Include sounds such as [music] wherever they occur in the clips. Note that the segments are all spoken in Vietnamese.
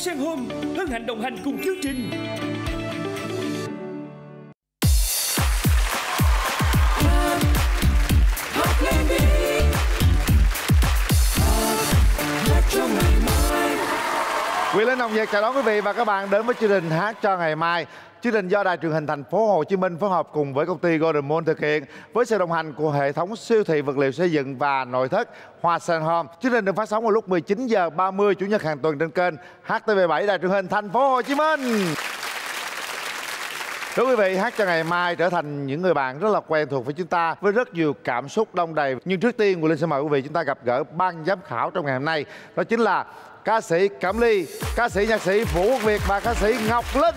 Sang Home hân hạnh đồng hành cùng chương trình. Quyền Linh Hồng Nhật chào đón quý vị và các bạn đến với chương trình Hát cho ngày mai. Chương trình do Đài truyền hình thành phố Hồ Chí Minh phối hợp cùng với công ty Golden Moon thực hiện với sự đồng hành của hệ thống siêu thị vật liệu xây dựng và nội thất Hoa Sen Home. Chương trình được phát sóng vào lúc 19 giờ 30 chủ nhật hàng tuần trên kênh HTV7 Đài truyền hình thành phố Hồ Chí Minh. Thưa quý vị, hát cho ngày mai trở thành những người bạn rất là quen thuộc với chúng ta với rất nhiều cảm xúc đông đầy. Nhưng trước tiên, Quỳnh Linh sẽ mời quý vị chúng ta gặp gỡ ban giám khảo trong ngày hôm nay. Đó chính là ca sĩ Cẩm Ly, ca sĩ nhạc sĩ Vũ Quốc Việt và ca sĩ Ngọc Linh.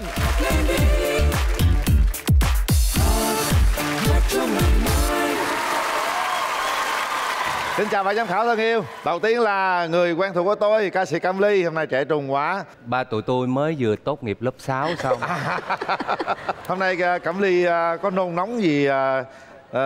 Xin chào ban giám khảo thân yêu Đầu tiên là người quen thuộc của tôi Ca sĩ Cam Ly Hôm nay trẻ trùng quá Ba tụi tôi mới vừa tốt nghiệp lớp 6 xong [laughs] Hôm nay à, Cẩm Ly à, có nôn nóng gì à,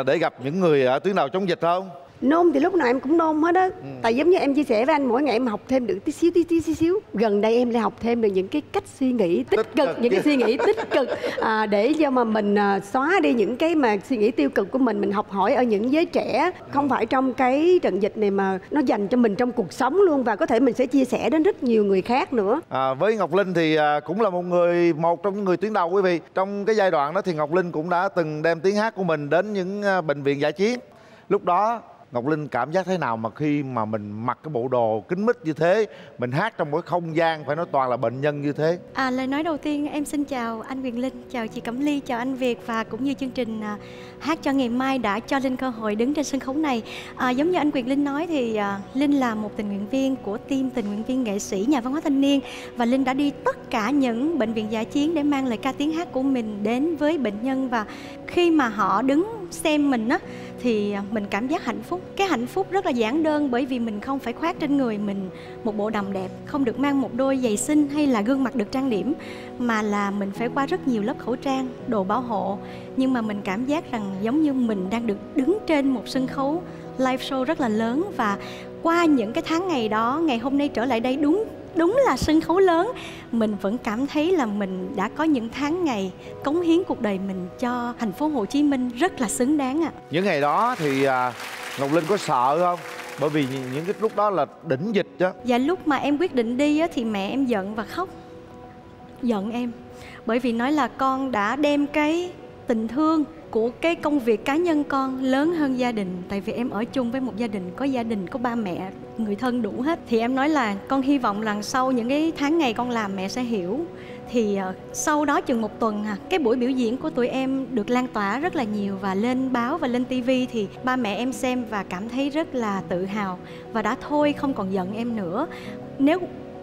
Để gặp những người ở tuyến đầu chống dịch không? Nôn thì lúc nào em cũng nôn hết á. Tại giống như em chia sẻ với anh mỗi ngày em học thêm được tí xíu tí tí xíu. Xíu gần đây em lại học thêm được những cái cách suy nghĩ tích Tích cực cực. những cái suy nghĩ tích cực. À, để cho mà mình à, xóa đi những cái mà suy nghĩ tiêu cực của mình mình học hỏi ở những giới trẻ. Không phải trong cái trận dịch này mà nó dành cho mình trong cuộc sống luôn và có thể mình sẽ chia sẻ đến rất nhiều người khác nữa. À, với Ngọc Linh thì à, cũng là một người một trong những người tuyến đầu quý vị. Trong cái giai đoạn đó thì Ngọc Linh cũng đã từng đem tiếng hát của mình đến những à, bệnh viện giải chiến. Lúc đó Ngọc Linh cảm giác thế nào mà khi mà mình mặc cái bộ đồ kính mít như thế mình hát trong một cái không gian phải nói toàn là bệnh nhân như thế À, lời nói đầu tiên em xin chào anh Quyền Linh, chào chị Cẩm Ly, chào anh Việt và cũng như chương trình à, hát cho ngày mai đã cho Linh cơ hội đứng trên sân khấu này. À, giống như anh Quyền Linh nói thì à, Linh là một tình nguyện viên của team tình nguyện viên nghệ sĩ nhà văn hóa thanh niên và Linh đã đi tất cả những bệnh viện giải chiến để mang lời ca tiếng hát của mình đến với bệnh nhân và khi mà họ đứng xem mình á thì à, mình cảm giác hạnh phúc. Cái hạnh phúc rất là giản đơn bởi vì mình không phải khoác trên người mình một bộ đầm đẹp, không được mang một đôi giày xinh hay là gương mặt được trang điểm, mà là mình phải qua rất nhiều lớp khẩu trang, đồ bảo hộ. Nhưng mà mình cảm giác rằng giống như mình đang được đứng trên một sân khấu live show rất là lớn và qua những cái tháng ngày đó, ngày hôm nay trở lại đây đúng đúng là sân khấu lớn. Mình vẫn cảm thấy là mình đã có những tháng ngày cống hiến cuộc đời mình cho thành phố Hồ Chí Minh rất là xứng đáng ạ. những ngày đó thì à, Ngọc Linh có sợ không? Bởi vì những cái lúc đó là đỉnh dịch đó Và lúc mà em quyết định đi á, thì mẹ em giận và khóc. Giận em. Bởi vì nói là con đã đem cái tình thương của cái công việc cá nhân con lớn hơn gia đình. Tại vì em ở chung với một gia đình có gia đình, có ba mẹ, người thân đủ hết. Thì em nói là con hy vọng rằng sau những cái tháng ngày con làm mẹ sẽ hiểu. Thì uh, sau đó chừng một tuần à, cái buổi biểu diễn của tụi em được lan tỏa rất là nhiều và lên báo và lên tivi thì ba mẹ em xem và cảm thấy rất là tự hào. Và đã thôi không còn giận em nữa. Nếu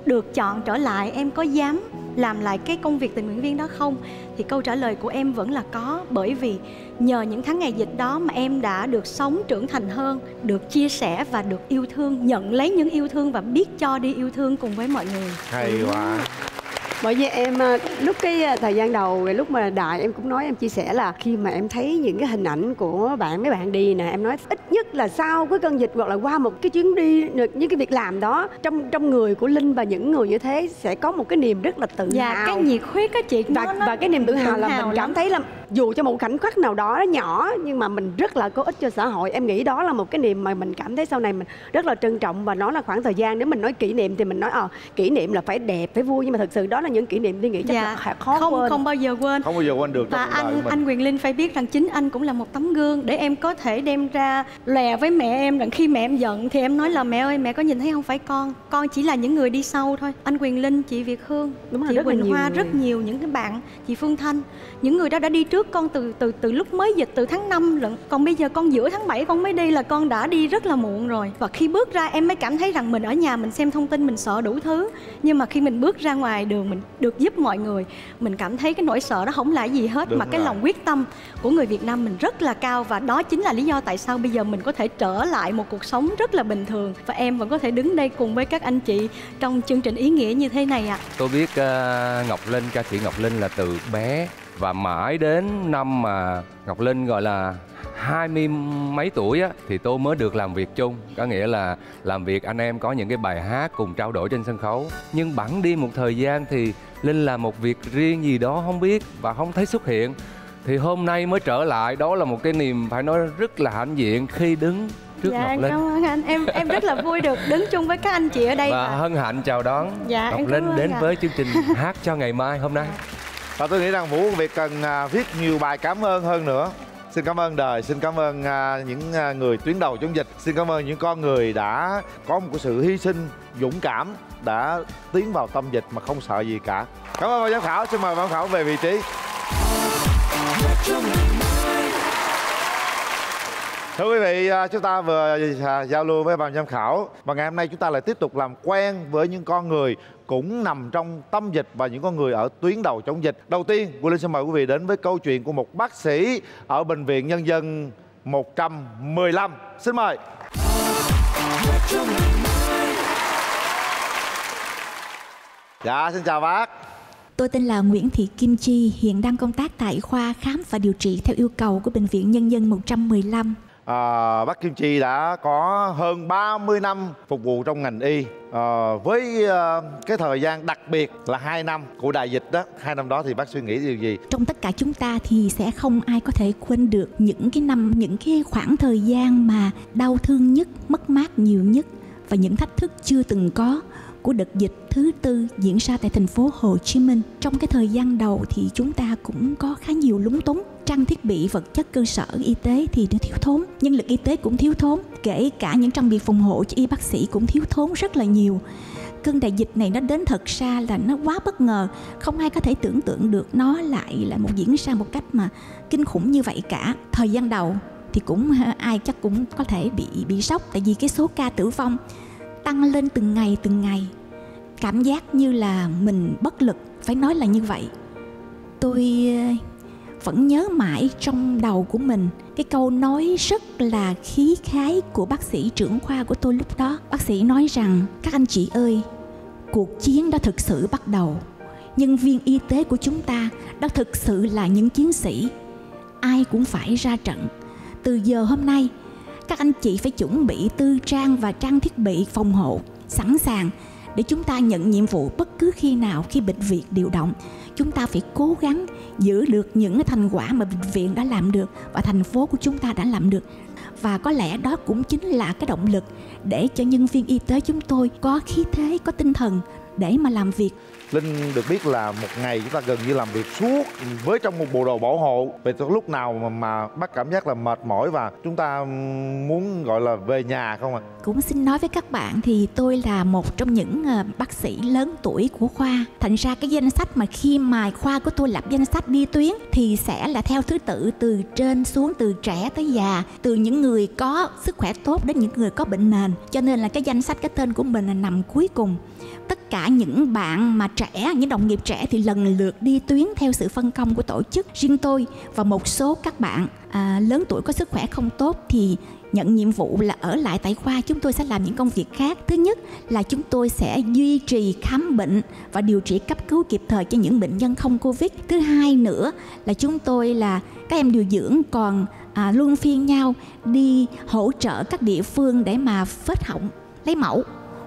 được chọn trở lại em có dám làm lại cái công việc tình nguyện viên đó không? Thì câu trả lời của em vẫn là có bởi vì nhờ những tháng ngày dịch đó mà em đã được sống trưởng thành hơn được chia sẻ và được yêu thương nhận lấy những yêu thương và biết cho đi yêu thương cùng với mọi người. Hay quá bởi vì em à, lúc cái à, thời gian đầu lúc mà đại em cũng nói em chia sẻ là khi mà em thấy những cái hình ảnh của bạn mấy bạn đi nè em nói ít nhất là sau cái cơn dịch hoặc là qua một cái chuyến đi những cái việc làm đó trong trong người của linh và những người như thế sẽ có một cái niềm rất là tự và hào. cái nhiệt huyết á chị và, nó- và cái niềm tự hào là mình lắm. cảm thấy là dù cho một khoảnh khắc nào đó nhỏ nhưng mà mình rất là có ích cho xã hội. Em nghĩ đó là một cái niềm mà mình cảm thấy sau này mình rất là trân trọng và nó là khoảng thời gian nếu mình nói kỷ niệm thì mình nói ờ kỷ niệm là phải đẹp phải vui. Nhưng mà thật sự đó là những kỷ niệm đi nghĩ chắc dạ. là khó không quên. không bao giờ quên. Không bao giờ quên được và anh anh Quyền Linh phải biết rằng chính anh cũng là một tấm gương để em có thể đem ra lè với mẹ em rằng khi mẹ em giận thì em nói là mẹ ơi mẹ có nhìn thấy không phải con con chỉ là những người đi sau thôi. Anh Quyền Linh chị Việt Hương Đúng rồi, chị rất là Quỳnh nhiều Hoa người. rất nhiều những cái bạn chị Phương Thanh những người đó đã đi trước con từ từ từ lúc mới dịch từ tháng 5 lận. Còn bây giờ con giữa tháng 7 con mới đi là con đã đi rất là muộn rồi. Và khi bước ra em mới cảm thấy rằng mình ở nhà mình xem thông tin mình sợ đủ thứ. Nhưng mà khi mình bước ra ngoài đường mình được giúp mọi người mình cảm thấy cái nỗi sợ đó không là gì hết Đúng mà cái rồi. lòng quyết tâm của người Việt Nam mình rất là cao. Và đó chính là lý do tại sao bây giờ mình có thể trở lại một cuộc sống rất là bình thường. Và em vẫn có thể đứng đây cùng với các anh chị trong chương trình ý nghĩa như thế này ạ. Tôi biết ờ, Ngọc Linh, ca sĩ Ngọc Linh là từ bé Và mãi đến năm mà Ngọc Linh gọi là hai mươi mấy tuổi á thì tôi mới được làm việc chung. Có nghĩa là làm việc anh em có những cái bài hát cùng trao đổi trên sân khấu. Nhưng bẵng đi một thời gian thì linh làm một việc riêng gì đó không biết và không thấy xuất hiện. Thì hôm nay mới trở lại đó là một cái niềm phải nói rất là hãnh diện khi đứng trước dạ ngọc linh. cảm ơn anh. Em em rất là vui được đứng chung với các anh chị ở đây và và hân hạnh chào đón Dạ, ngọc linh đến ạ. với chương trình hát cho ngày mai hôm nay và tôi nghĩ rằng vũ việt cần à, viết nhiều bài cảm ơn hơn nữa. Xin cảm ơn đời xin cảm ơn à, những à, người tuyến đầu chống dịch. Xin cảm ơn những con người đã có một cái sự hy sinh dũng cảm đã tiến vào tâm dịch mà không sợ gì cả. Cảm ơn ban giám khảo. Xin mời ban giám khảo về vị trí. Thưa quý vị, chúng ta vừa giao lưu với ban giám khảo. Và ngày hôm nay chúng ta lại tiếp tục làm quen với những con người cũng nằm trong tâm dịch và những con người ở tuyến đầu chống dịch. Đầu tiên, quý Linh xin mời quý vị đến với câu chuyện của một bác sĩ ở Bệnh viện Nhân dân 115. Xin mời. Dạ, xin chào bác. Tôi tên là Nguyễn Thị Kim Chi, hiện đang công tác tại khoa khám và điều trị theo yêu cầu của Bệnh viện Nhân dân 115. À, bác Kim Chi đã có hơn 30 năm phục vụ trong ngành y à, với à, cái thời gian đặc biệt là 2 năm của đại dịch đó hai năm đó thì bác suy nghĩ điều gì Trong tất cả chúng ta thì sẽ không ai có thể quên được những cái năm, những cái khoảng thời gian mà đau thương nhất, mất mát nhiều nhất và những thách thức chưa từng có của đợt dịch thứ tư diễn ra tại thành phố Hồ Chí Minh. Trong cái thời gian đầu thì chúng ta cũng có khá nhiều lúng túng. Trang thiết bị, vật chất cơ sở y tế thì nó thiếu thốn, nhân lực y tế cũng thiếu thốn, kể cả những trang bị phòng hộ cho y bác sĩ cũng thiếu thốn rất là nhiều. Cơn đại dịch này nó đến thật ra là nó quá bất ngờ không ai có thể tưởng tượng được nó lại là một diễn ra một cách mà kinh khủng như vậy cả. Thời gian đầu thì cũng ai chắc cũng có thể bị bị sốc tại vì cái số ca tử vong tăng lên từng ngày từng ngày. Cảm giác như là mình bất lực phải nói là như vậy. Tôi vẫn nhớ mãi trong đầu của mình. Cái câu nói rất là khí khái của bác sĩ trưởng khoa của tôi lúc đó. Bác sĩ nói rằng, các anh chị ơi, cuộc chiến đã thực sự bắt đầu. Nhân viên y tế của chúng ta đã thực sự là những chiến sĩ. Ai cũng phải ra trận. Từ giờ hôm nay, các anh chị phải chuẩn bị tư trang và trang thiết bị phòng hộ sẵn sàng để chúng ta nhận nhiệm vụ bất cứ khi nào khi bệnh viện điều động. Chúng ta phải cố gắng giữ được những cái thành quả mà bệnh viện đã làm được và thành phố của chúng ta đã làm được. Và có lẽ đó cũng chính là cái động lực để cho nhân viên y tế chúng tôi có khí thế, có tinh thần để mà làm việc. Linh được biết là một ngày chúng ta gần như làm việc suốt với trong một bộ đồ bảo hộ. Vậy từ lúc nào mà, mà bác cảm giác là mệt mỏi và chúng ta muốn gọi là về nhà không ạ? cũng xin nói với các bạn thì tôi là một trong những ờ, bác sĩ lớn tuổi của khoa. Thành ra cái danh sách mà khi mà khoa của tôi lập danh sách đi tuyến thì sẽ là theo thứ tự từ trên xuống từ trẻ tới già từ những người có sức khỏe tốt đến những người có bệnh nền. Cho nên là cái danh sách cái tên của mình là nằm cuối cùng tất cả những bạn mà trẻ những đồng nghiệp trẻ thì lần lượt đi tuyến theo sự phân công của tổ chức riêng tôi và một số các bạn à, lớn tuổi có sức khỏe không tốt thì nhận nhiệm vụ là ở lại tại khoa. Chúng tôi sẽ làm những công việc khác. Thứ nhất là chúng tôi sẽ duy trì khám bệnh và điều trị cấp cứu kịp thời cho những bệnh nhân không covid. Thứ hai nữa là chúng tôi là các em điều dưỡng còn à, luân phiên nhau đi hỗ trợ các địa phương để mà phết họng lấy mẫu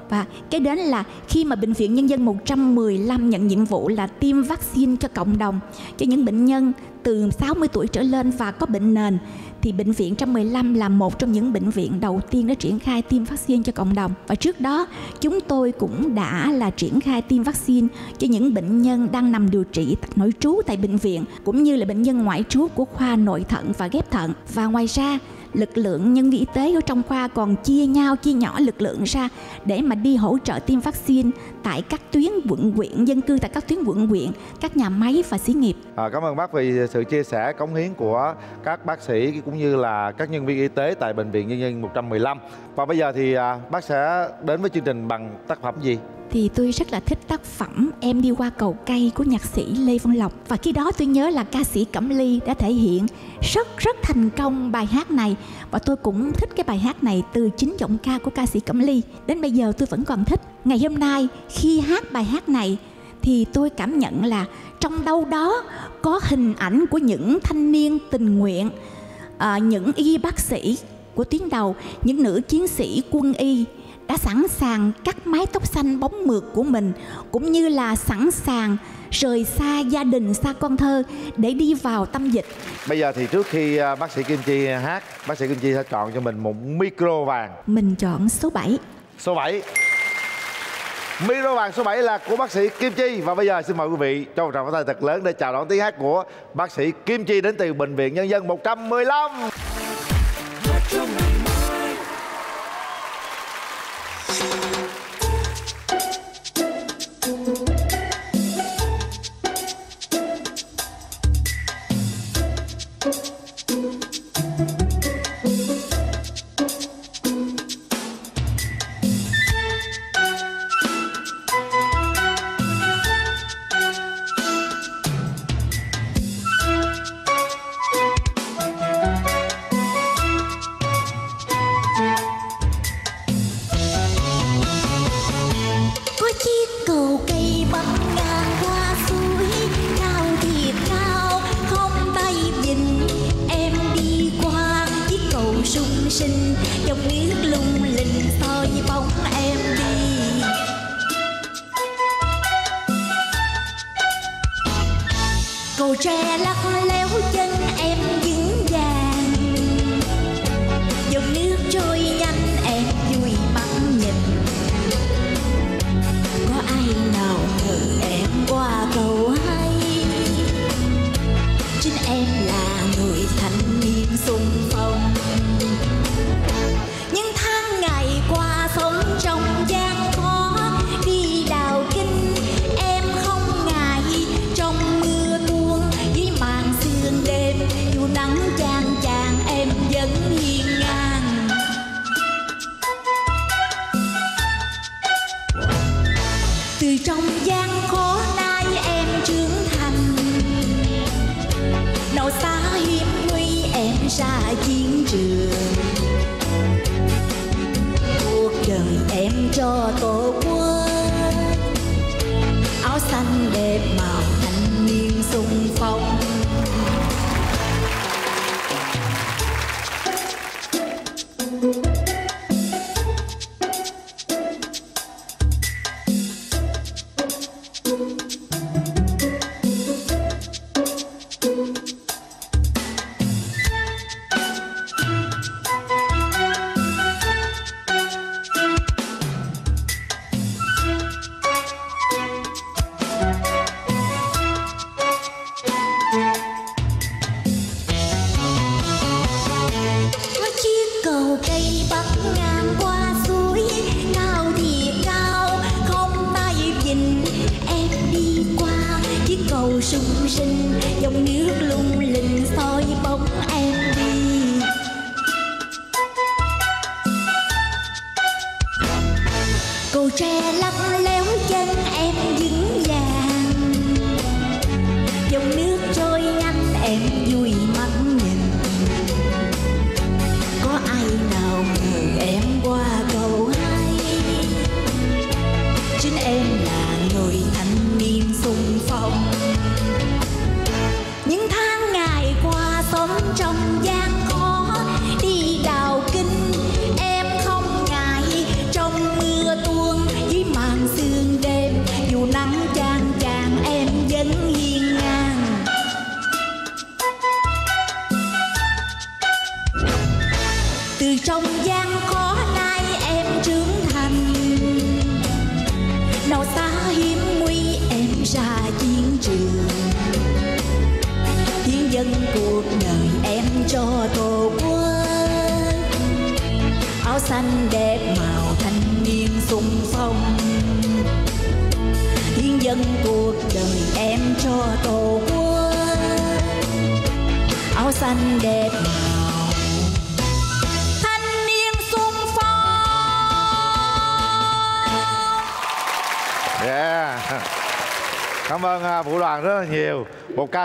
và cái đến là khi mà Bệnh viện Nhân dân 115 nhận nhiệm vụ là tiêm vaccine cho cộng đồng, cho những bệnh nhân từ 60 tuổi trở lên và có bệnh nền, thì Bệnh viện 115 là một trong những bệnh viện đầu tiên đã triển khai tiêm vaccine cho cộng đồng. Và trước đó, chúng tôi cũng đã là triển khai tiêm vaccine cho những bệnh nhân đang nằm điều trị nội trú tại bệnh viện, cũng như là bệnh nhân ngoại trú của khoa nội thận và ghép thận. Và ngoài ra lực lượng nhân viên y tế ở trong khoa còn chia nhau chia nhỏ lực lượng ra để mà đi hỗ trợ tiêm vaccine tại các tuyến quận huyện dân cư tại các tuyến quận huyện các nhà máy và xí nghiệp À, cảm ơn bác vì sự chia sẻ cống hiến của các bác sĩ cũng như là các nhân viên y tế tại Bệnh viện Nhân dân 115 Và bây giờ thì à, bác sẽ đến với chương trình bằng tác phẩm gì? thì tôi rất là thích tác phẩm Em đi qua cầu cây của nhạc sĩ Lê Văn Lộc. Và khi đó tôi nhớ là ca sĩ Cẩm Ly đã thể hiện rất rất thành công bài hát này. Và tôi cũng thích cái bài hát này từ chính giọng ca của ca sĩ Cẩm Ly. Đến bây giờ tôi vẫn còn thích. Ngày hôm nay khi hát bài hát này thì tôi cảm nhận là trong đâu đó có hình ảnh của những thanh niên tình nguyện, à, những y bác sĩ của tuyến đầu, những nữ chiến sĩ quân y đã sẵn sàng cắt mái tóc xanh bóng mượt của mình cũng như là sẵn sàng rời xa gia đình xa con thơ để đi vào tâm dịch. Bây giờ thì trước khi à, bác sĩ kim chi hát bác sĩ kim chi sẽ chọn cho mình một micro vàng. Mình chọn số 7 số 7 micro vàng số 7 là của bác sĩ kim chi. Và bây giờ xin mời quý vị cho một tràng pháo tay thật lớn để chào đón tiếng hát của bác sĩ kim chi đến từ bệnh viện nhân dân 115 trăm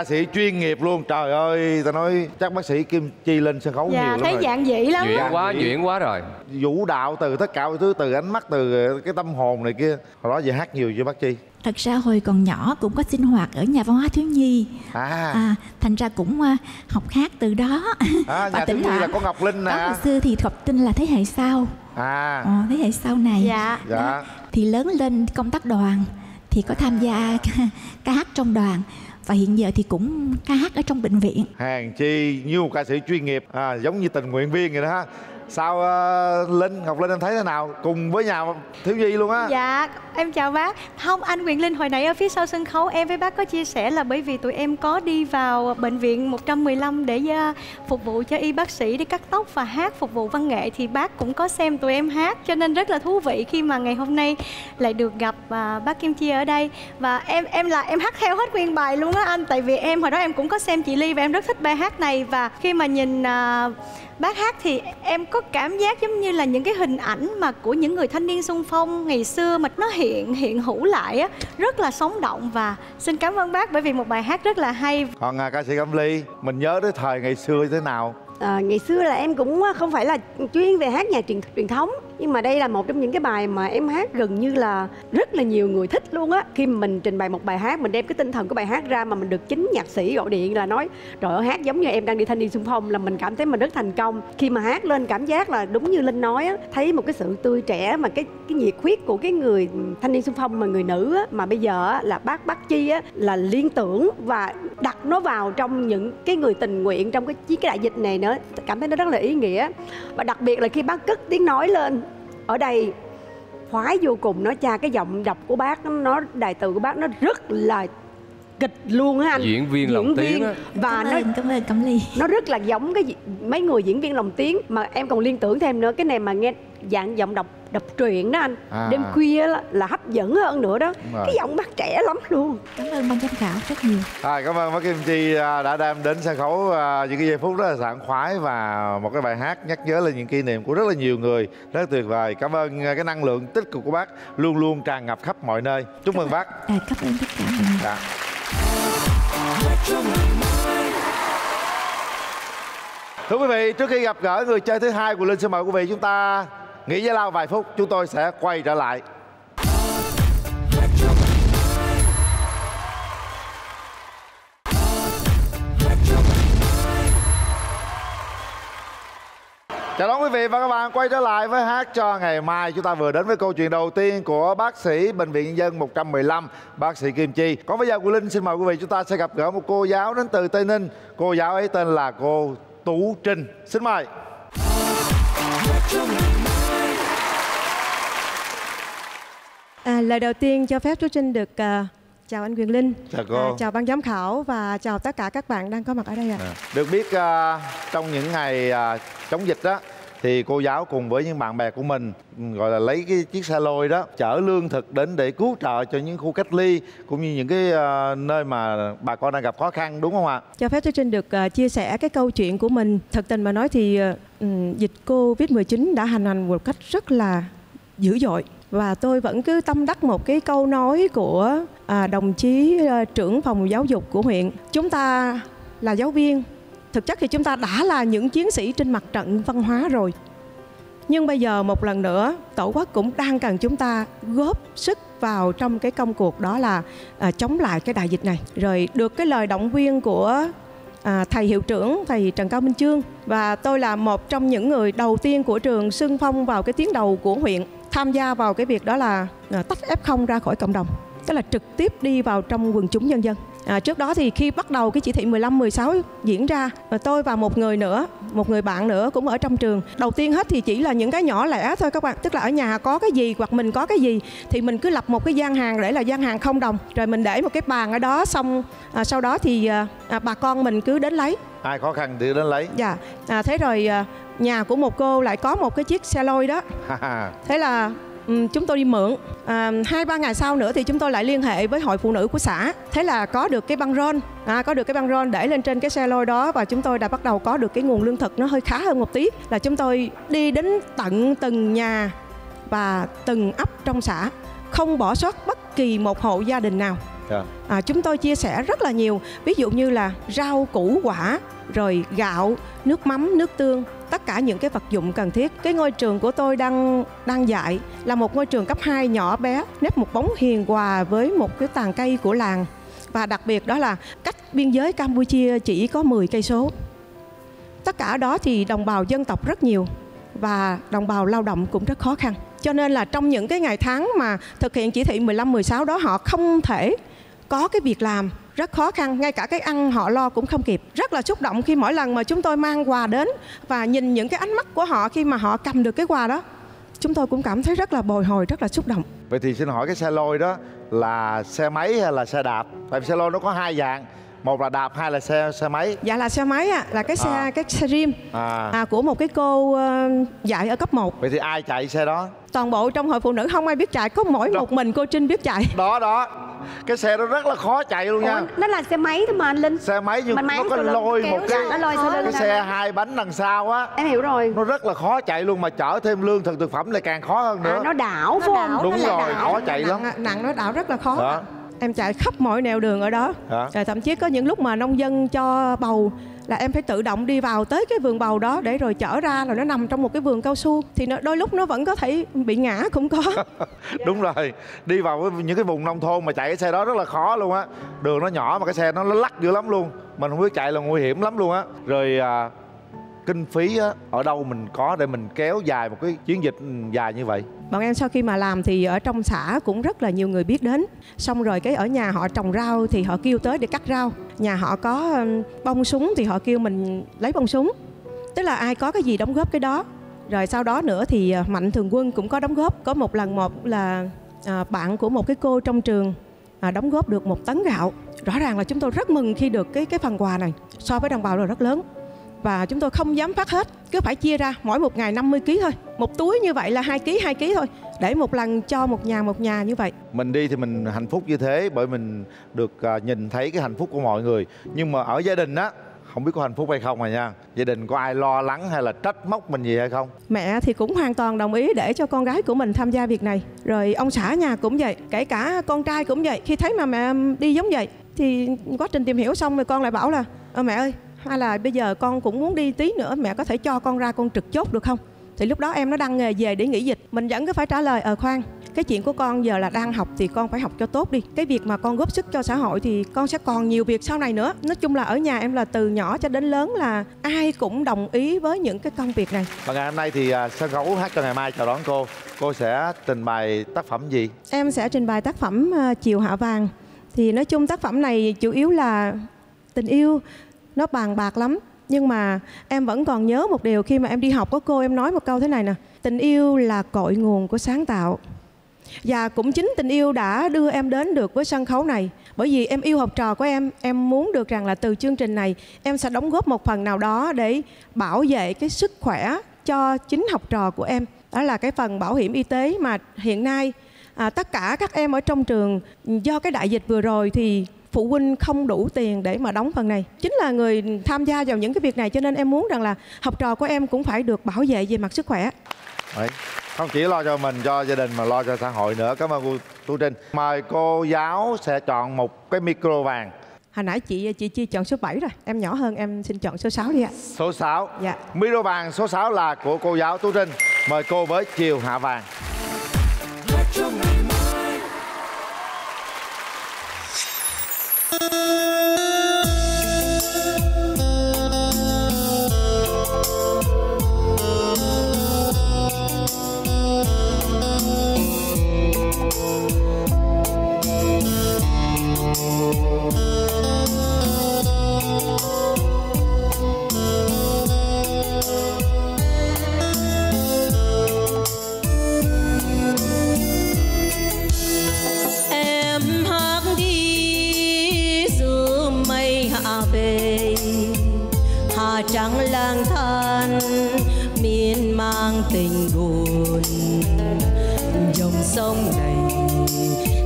ca sĩ chuyên nghiệp luôn. Trời ơi ta nói chắc bác sĩ kim chi lên sân khấu dạ, nhiều lắm thấy dạng dĩ lắm nhuyễn quá nhuyễn quá rồi. Vũ đạo từ tất cả mọi thứ từ ánh mắt từ cái tâm hồn này kia. Hồi đó giờ hát nhiều chưa bác chi? Thật ra hồi còn nhỏ cũng có sinh hoạt ở nhà văn hóa thiếu nhi. À, à thành ra cũng à, học hát từ đó. À, nhà thiếu nhi là có ngọc linh nè. À. hồi xưa thì học linh là thế hệ sau. À. Ờ, thế hệ sau này. Dạ. dạ. Đó. thì lớn lên công tác đoàn thì có tham gia ca, ca hát trong đoàn và hiện giờ thì cũng ca hát ở trong bệnh viện. Hàng chi như một ca sĩ chuyên nghiệp. À, giống như tình nguyện viên vậy đó ha. Sao ờ, linh ngọc linh em thấy thế nào? Cùng với nhà thiếu nhi luôn á. Dạ, em chào bác. Không, anh Quyền Linh hồi nãy ở phía sau sân khấu em với bác có chia sẻ là bởi vì tụi em có đi vào bệnh viện 115 để uh, phục vụ cho y bác sĩ đi cắt tóc và hát phục vụ văn nghệ thì bác cũng có xem tụi em hát cho nên rất là thú vị khi mà ngày hôm nay lại được gặp uh, bác Kim Chi ở đây và em em là em hát theo hết nguyên bài luôn á anh tại vì em hồi đó em cũng có xem chị Ly và em rất thích bài hát này và khi mà nhìn uh, bác hát thì em có cảm giác giống như là những cái hình ảnh mà của những người thanh niên xung phong ngày xưa mà nó hiện hiện hữu lại á rất là sống động và xin cảm ơn bác bởi vì một bài hát rất là hay. Còn à, ca sĩ cẩm ly mình nhớ tới thời ngày xưa như thế nào? À, ngày xưa là em cũng không phải là chuyên về hát nhạc truyền truyền thống nhưng mà đây là một trong những cái bài mà em hát gần như là rất là nhiều người thích luôn á. Khi mình trình bày một bài hát mình đem cái tinh thần của bài hát ra mà mình được chính nhạc sĩ gọi điện là nói trời ơi hát giống như em đang đi thanh niên xung phong là mình cảm thấy mình rất thành công. Khi mà hát lên cảm giác là đúng như linh nói á thấy một cái sự tươi trẻ mà cái cái nhiệt huyết của cái người thanh niên xung phong mà người nữ á, mà bây giờ á, là bác bác chi á là liên tưởng và đặt nó vào trong những cái người tình nguyện trong cái chiến cái đại dịch này nữa. Cảm thấy nó rất là ý nghĩa. Và đặc biệt là khi bác cất tiếng nói lên ở đây khoái vô cùng nó cha cái giọng đọc của bác nó đài từ của bác nó rất là kịch luôn á anh Diễn viên lồng tiếng á. và cảm nó ơn cảm ơn cẩm ly nó rất là giống cái mấy người diễn viên lồng tiếng mà em còn liên tưởng thêm nữa cái này mà nghe dạng giọng đọc đọc truyện đó anh À. đêm khuya là, là hấp dẫn hơn nữa đó cái giọng bác trẻ lắm luôn cảm ơn ban giám khảo rất nhiều À, cảm ơn bác Kim Chi à, đã đem đến sân khấu à, những cái giây phút rất là sảng khoái và một cái bài hát nhắc nhớ là những kỷ niệm của rất là nhiều người rất tuyệt vời. Cảm ơn à, cái năng lượng tích cực của bác luôn luôn tràn ngập khắp mọi nơi. Chúc mừng bác. à, cảm ơn tất cả mọi người Dạ. Thưa quý vị, trước khi gặp gỡ người chơi thứ hai của Linh xin mời quý vị chúng ta nghỉ giải lao vài phút, chúng tôi sẽ quay trở lại. Chào đón quý vị và các bạn quay trở lại với hát cho ngày mai. Chúng ta vừa đến với câu chuyện đầu tiên của bác sĩ Bệnh viện Nhân dân 115 Bác sĩ Kim Chi. Còn bây giờ Quỳ Linh xin mời quý vị chúng ta sẽ gặp gỡ một cô giáo đến từ Tây Ninh. Cô giáo ấy tên là cô Tú Trinh. Xin mời. À, lời đầu tiên cho phép chú Trinh được à, chào anh Quyền Linh, Chào cô. à, chào ban giám khảo và chào tất cả các bạn đang có mặt ở đây ạ. Được biết à, trong những ngày à, chống dịch đó thì cô giáo cùng với những bạn bè của mình ừ, gọi là lấy cái chiếc xe lôi đó chở lương thực đến để cứu trợ cho những khu cách ly cũng như những cái à, nơi mà bà con đang gặp khó khăn đúng không ạ? Cho phép chú Trinh được à, chia sẻ cái câu chuyện của mình. Thật tình mà nói thì à, ừm, dịch Covid-19 đã hành hành một cách rất là dữ dội và tôi vẫn cứ tâm đắc một cái câu nói của à, đồng chí à, trưởng phòng giáo dục của huyện. Chúng ta là giáo viên, thực chất thì chúng ta đã là những chiến sĩ trên mặt trận văn hóa rồi. Nhưng bây giờ một lần nữa, Tổ quốc cũng đang cần chúng ta góp sức vào trong cái công cuộc đó là à, chống lại cái đại dịch này. Rồi được cái lời động viên của à, thầy hiệu trưởng, thầy Trần Cao Minh Chương và tôi là một trong những người đầu tiên của trường xưng phong vào cái tiến đầu của huyện tham gia vào cái việc đó là ờ, tách F0 ra khỏi cộng đồng, tức là trực tiếp đi vào trong quần chúng nhân dân. À, trước đó thì khi bắt đầu cái chỉ thị 15, 16 diễn ra, tôi và một người nữa, một người bạn nữa cũng ở trong trường. Đầu tiên hết thì chỉ là những cái nhỏ lẻ thôi các bạn, tức là ở nhà có cái gì hoặc mình có cái gì thì mình cứ lập một cái gian hàng để là gian hàng không đồng, rồi mình để một cái bàn ở đó xong à, sau đó thì à, à, bà con mình cứ đến lấy. Ai khó khăn thì đến lấy Dạ, à, thế rồi à, nhà của một cô lại có một cái chiếc xe lôi đó thế là chúng tôi đi mượn. À, hai ba ngày sau nữa thì chúng tôi lại liên hệ với hội phụ nữ của xã. Thế là có được cái băng rôn. À, có được cái băng rôn để lên trên cái xe lôi đó và chúng tôi đã bắt đầu có được cái nguồn lương thực nó hơi khá hơn một tí. Là chúng tôi đi đến tận từng nhà và từng ấp trong xã không bỏ sót bất kỳ một hộ gia đình nào. Dạ. à, chúng tôi chia sẻ rất là nhiều. Ví dụ như là rau củ quả rồi gạo nước mắm nước tương tất cả những cái vật dụng cần thiết. Cái ngôi trường của tôi đang đang dạy là một ngôi trường cấp 2 nhỏ bé, nếp một bóng hiền hòa với một cái tàn cây của làng. Và đặc biệt đó là cách biên giới Campuchia chỉ có 10 cây số. Tất cả đó thì đồng bào dân tộc rất nhiều và đồng bào lao động cũng rất khó khăn. Cho nên là trong những cái ngày tháng mà thực hiện chỉ thị 15 16 đó họ không thể có cái việc làm rất khó khăn ngay cả cái ăn họ lo cũng không kịp. Rất là xúc động khi mỗi lần mà chúng tôi mang quà đến và nhìn những cái ánh mắt của họ khi mà họ cầm được cái quà đó chúng tôi cũng cảm thấy rất là bồi hồi rất là xúc động. Vậy thì xin hỏi cái xe lôi đó là xe máy hay là xe đạp? Tại vì xe lôi nó có hai dạng một là đạp hai là xe xe máy. Dạ là xe máy ạ là cái xe À. cái xe rim à. à, của một cái cô ờ, dạy ở cấp 1 vậy thì ai chạy xe đó? Toàn bộ trong hội phụ nữ không ai biết chạy có mỗi Đó. một mình cô Trinh biết chạy. Đó đó cái xe đó rất là khó chạy luôn nha. Ủa, nó là xe máy thôi mà anh linh. Xe máy nhưng Mình nó có lôi một cái nó lôi cái ra. xe hai bánh đằng sau á. Em hiểu rồi. Nó rất là khó chạy luôn mà chở thêm lương thực thực phẩm lại càng khó hơn nữa. à, nó đảo phải không? Đúng rồi, đảo. khó chạy lắm. Nặng, nặng nó đảo rất là khó. Em chạy khắp mọi nẻo đường ở đó. Rồi thậm chí có những lúc mà nông dân cho bầu là em phải tự động đi vào tới cái vườn bầu đó để rồi chở ra rồi nó nằm trong một cái vườn cao su. Thì nó, đôi lúc nó vẫn có thể bị ngã cũng có. [laughs] Đúng rồi. Đi vào những cái vùng nông thôn mà chạy cái xe đó rất là khó luôn á. Đường nó nhỏ mà cái xe nó nó lắc dữ lắm luôn. Mình không biết chạy là nguy hiểm lắm luôn á. Rồi à, kinh phí á ở đâu mình có để mình kéo dài một cái chiến dịch dài như vậy bọn em sau khi mà làm thì ở trong xã cũng rất là nhiều người biết đến. Xong rồi cái ở nhà họ trồng rau thì họ kêu tới để cắt rau. Nhà họ có bông súng thì họ kêu mình lấy bông súng. Tức là ai có cái gì đóng góp cái đó. Rồi sau đó nữa thì ờ, mạnh thường quân cũng có đóng góp. Có một lần một là à, bạn của một cái cô trong trường à, đóng góp được một tấn gạo. Rõ ràng là chúng tôi rất mừng khi được cái cái phần quà này. So với đồng bào là rất lớn và chúng tôi không dám phát hết cứ phải chia ra mỗi một ngày 50 kg thôi. Một túi như vậy là 2 kg 2 kg thôi để một lần cho một nhà một nhà như vậy. Mình đi thì mình hạnh phúc như thế bởi mình được à, nhìn thấy cái hạnh phúc của mọi người. Nhưng mà ở gia đình á không biết có hạnh phúc hay không à nha. Gia đình có ai lo lắng hay là trách móc mình gì hay không? Mẹ thì cũng hoàn toàn đồng ý để cho con gái của mình tham gia việc này. Rồi ông xã nhà cũng vậy kể cả con trai cũng vậy. Khi thấy mà mẹ đi giống vậy thì quá trình tìm hiểu xong rồi con lại bảo là "Ờ, mẹ ơi hay là bây giờ con cũng muốn đi tí nữa mẹ có thể cho con ra con trực chốt được không? Thì lúc đó em nó đăng nghề về để nghỉ dịch. Mình vẫn cứ phải trả lời ờ khoan cái chuyện của con giờ là đang học thì con phải học cho tốt đi. Cái việc mà con góp sức cho xã hội thì con sẽ còn nhiều việc sau này nữa. Nói chung là ở nhà em là từ nhỏ cho đến lớn là ai cũng đồng ý với những cái công việc này. Và ngày hôm nay thì à, sân khấu hát cho ngày mai chào đón cô. Cô sẽ trình bày tác phẩm gì? Em sẽ trình bày tác phẩm ờ, Chiều Hạ Vàng. Thì nói chung tác phẩm này chủ yếu là tình yêu nó bàn bạc lắm. Nhưng mà em vẫn còn nhớ một điều khi mà em đi học có cô em nói một câu thế này nè. Tình yêu là cội nguồn của sáng tạo. Và cũng chính tình yêu đã đưa em đến được với sân khấu này. Bởi vì em yêu học trò của em, em muốn được rằng là từ chương trình này em sẽ đóng góp một phần nào đó để bảo vệ cái sức khỏe cho chính học trò của em. Đó là cái phần bảo hiểm y tế mà hiện nay à, tất cả các em ở trong trường do cái đại dịch vừa rồi thì phụ huynh không đủ tiền để mà đóng phần này. Chính là người tham gia vào những cái việc này cho nên em muốn rằng là học trò của em cũng phải được bảo vệ về mặt sức khỏe. Đấy. không chỉ lo cho mình cho gia đình mà lo cho xã hội nữa. Cảm ơn cô tu trinh. Mời cô giáo sẽ chọn một cái micro vàng. Hồi nãy chị chị chi chọn số 7 rồi. Em nhỏ hơn em xin chọn số 6 đi ạ. Số 6 dạ. Micro vàng số 6 là của cô giáo tu trinh. Mời cô với chiều hạ vàng em [laughs]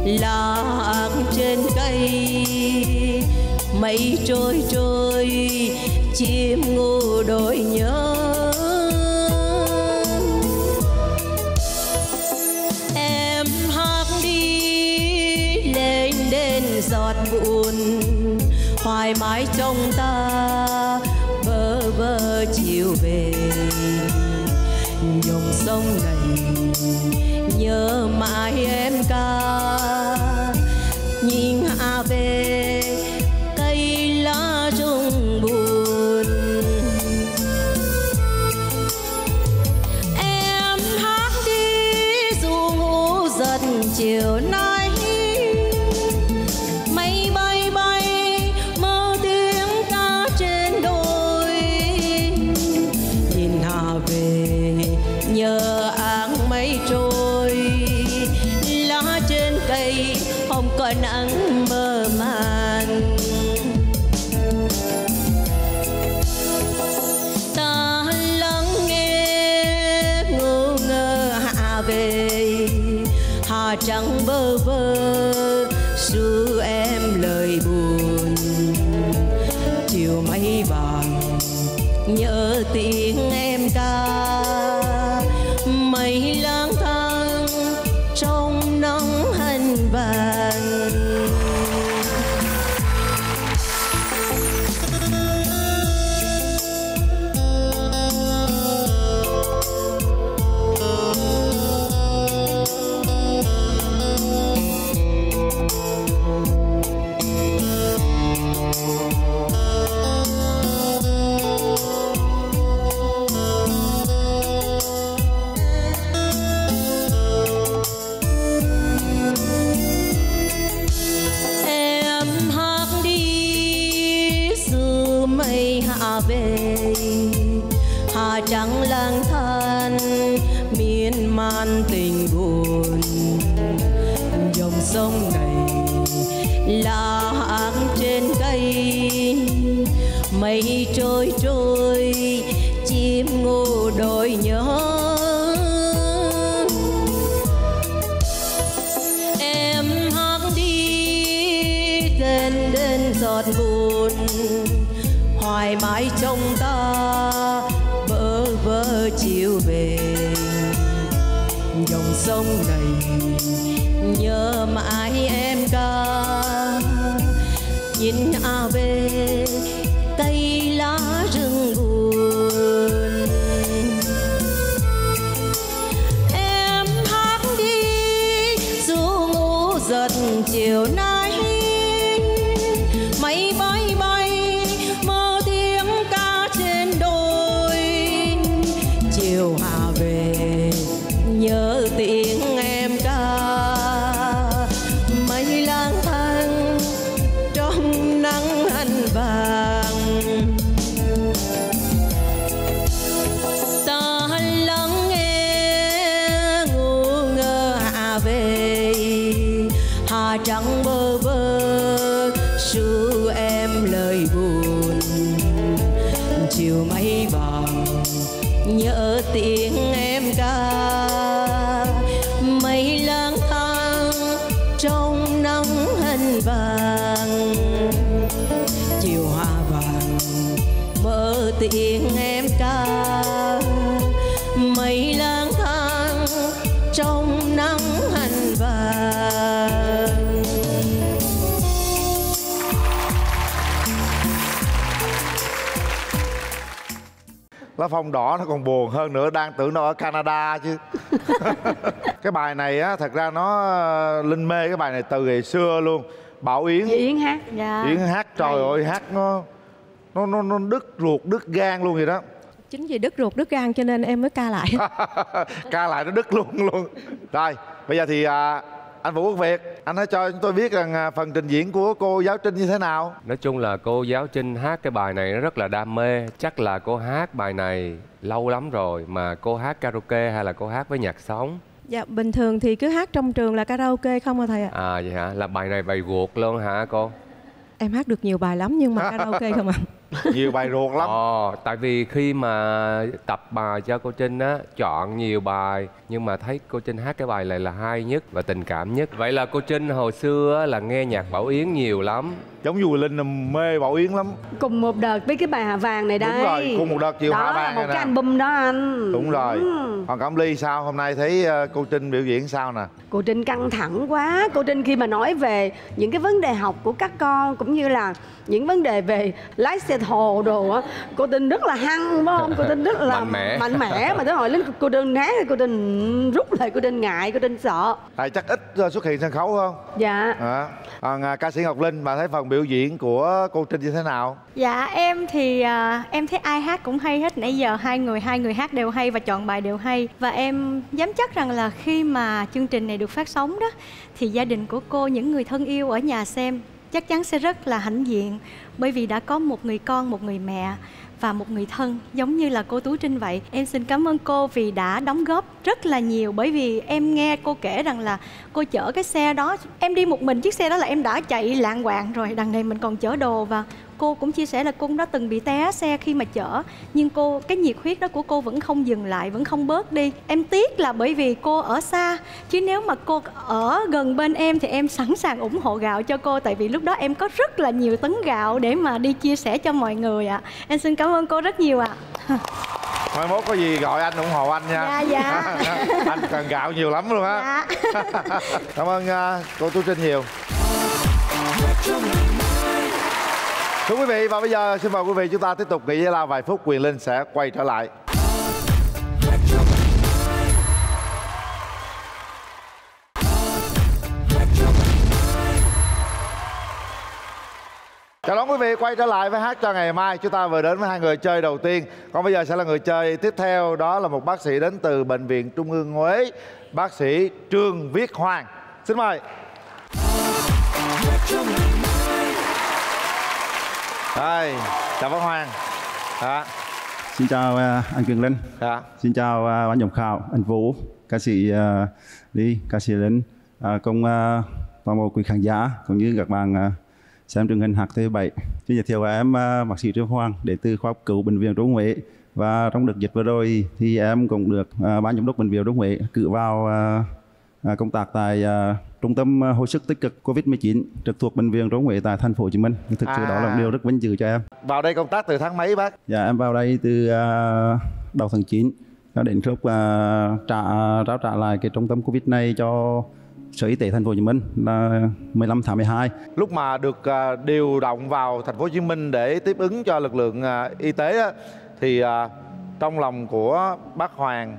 lạc trên cây. Mây trôi trôi, chim ngu đôi nhớ. Em hát đi, lên đến giọt buồn hoài mãi trong ta bờ vơ chiều về. Dòng sông này, nhớ mãi em ca. nhớ tiếng em ca mây lang thang trong nắng hành vàng. Lá phong đỏ nó còn buồn hơn nữa đang tưởng nó ở canada chứ. [laughs] Cái bài này á thật ra nó linh mê cái bài này từ ngày xưa luôn. Bảo yến. Yến hát dạ. Yến hát trời ơi hát nó nó nó nó đứt ruột đứt gan luôn vậy đó. Chính vì đứt ruột đứt gan cho nên em mới ca lại. [laughs] Ca lại nó đứt luôn luôn. Rồi bây giờ thì à, anh vũ quốc việt anh hãy cho chúng tôi biết rằng à, phần trình diễn của cô giáo trinh như thế nào. Nói chung là cô giáo Trinh hát cái bài này nó rất là đam mê. Chắc là cô hát bài này lâu lắm rồi Mà cô hát karaoke hay là cô hát với nhạc sống? Dạ bình thường thì cứ hát trong trường là karaoke không à thầy ạ. À vậy hả? Là bài này bài ruột luôn hả cô? em hát được nhiều bài lắm nhưng mà [laughs] karaoke không ạ nhiều bài ruột lắm Ồ, tại vì khi mà tập bài cho cô Trinh á chọn nhiều bài nhưng mà thấy cô Trinh hát cái bài này là hay nhất và tình cảm nhất. Vậy là cô Trinh hồi xưa á, là nghe nhạc Bảo Yến nhiều lắm. giống như linh là mê bảo yến lắm cùng một đợt với cái bài hạ vàng này đây Đúng rồi, cùng một đợt chiều đó Hạ là Vàng một này cái nè. album đó anh đúng rồi Ừ. còn cẩm ly sao hôm nay thấy ờ, cô trinh biểu diễn sao nè cô trinh căng thẳng quá cô trinh khi mà nói về những cái vấn đề học của các con cũng như là những vấn đề về lái xe và thồ đồ á cô tin rất là hăng phải không? Cô tin rất là Mạnh mẽ. mạnh mẽ. Mà tới hồi lính cô tin né cô tin rút lại cô tin ngại cô tin sợ. Tại chắc ít ờ, xuất hiện sân khấu không? Dạ. À. còn à, ca sĩ ngọc linh bà thấy phần biểu diễn của cô trinh như thế nào? Dạ em thì à, em thấy ai hát cũng hay hết. Nãy giờ hai người hai người hát đều hay và chọn bài đều hay. Và em dám chắc rằng là khi mà chương trình này được phát sóng đó thì gia đình của cô những người thân yêu ở nhà xem chắc chắn sẽ rất là hãnh diện bởi vì đã có một người con, một người mẹ và một người thân, giống như là cô Tú Trinh vậy. Em xin cảm ơn cô vì đã đóng góp rất là nhiều, bởi vì em nghe cô kể rằng là cô chở cái xe đó em đi một mình, chiếc xe đó là em đã chạy lạng quạng rồi, đằng này mình còn chở đồ và cô cũng chia sẻ là cô cũng đã từng bị té xe khi mà chở. Nhưng cô cái nhiệt huyết đó của cô vẫn không dừng lại vẫn không bớt đi. Em tiếc là bởi vì cô ở xa. Chứ nếu mà cô ở gần bên em thì em sẵn sàng ủng hộ gạo cho cô. Tại vì lúc đó em có rất là nhiều tấn gạo để mà đi chia sẻ cho mọi người ạ. Em xin cảm ơn cô rất nhiều ạ. [laughs] Mai mốt có gì gọi anh ủng hộ anh nha. Dạ, dạ. [laughs] anh cần gạo nhiều lắm luôn á. Dạ. [laughs] cảm ơn à, cô tú trinh nhiều thưa quý vị, và bây giờ xin mời quý vị chúng ta tiếp tục nghỉ giải lao vài phút, quyền linh sẽ quay trở lại. Chào đón quý vị, quay trở lại với hát cho ngày mai. Chúng ta vừa đến với hai người chơi đầu tiên. Còn bây giờ sẽ là người chơi tiếp theo, Đó là một bác sĩ đến từ Bệnh viện Trung ương Huế, Bác sĩ Trương Viết Hoàng. Xin mời. Đây, chào bác Hoàng. Đó, Xin chào à, anh Quyền Linh, đó. xin chào à, ban giám khảo, anh Vũ, ca sĩ à, Ly, ca sĩ Linh, à, cùng à, toàn bộ quý khán giả cũng như các bạn à, xem truyền hình HTV7. Xin giới thiệu em à, bác sĩ Trương Hoàng đến từ khoa cấp cứu bệnh viện Trung Huế. Và trong đợt dịch vừa rồi thì em cũng được à, ban giám đốc bệnh viện Trung Huế cử vào à, công tác tại à, trung tâm à, hồi sức tích cực Covid-19 trực thuộc bệnh viện ương Huế tại thành phố Hồ Chí Minh. Thực sự đó là một À. điều rất vinh dự cho em. Vào đây công tác từ tháng mấy bác? Dạ em vào đây từ à, đầu tháng 9 cho đến lúc à, trả trao trả lại cái trung tâm Covid này cho Sở Y tế Thành phố Hồ Chí Minh là 15 tháng 12. Lúc mà được à, điều động vào thành phố Hồ Chí Minh để tiếp ứng cho lực lượng à, y tế á, thì à, trong lòng của bác Hoàng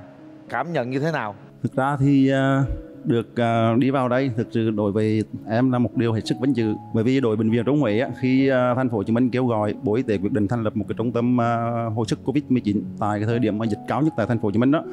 cảm nhận như thế nào? Thực ra thì à, được à, đi vào đây. Thực sự đối với em là một điều hết sức vinh dự. Bởi vì đội bệnh viện Trung Huế khi à, thành phố Hồ Chí Minh kêu gọi Bộ Y tế quyết định thành lập một cái trung tâm à, hồi sức Covid-19 tại cái thời điểm mà dịch cao nhất tại thành phố Hồ Chí Minh đó.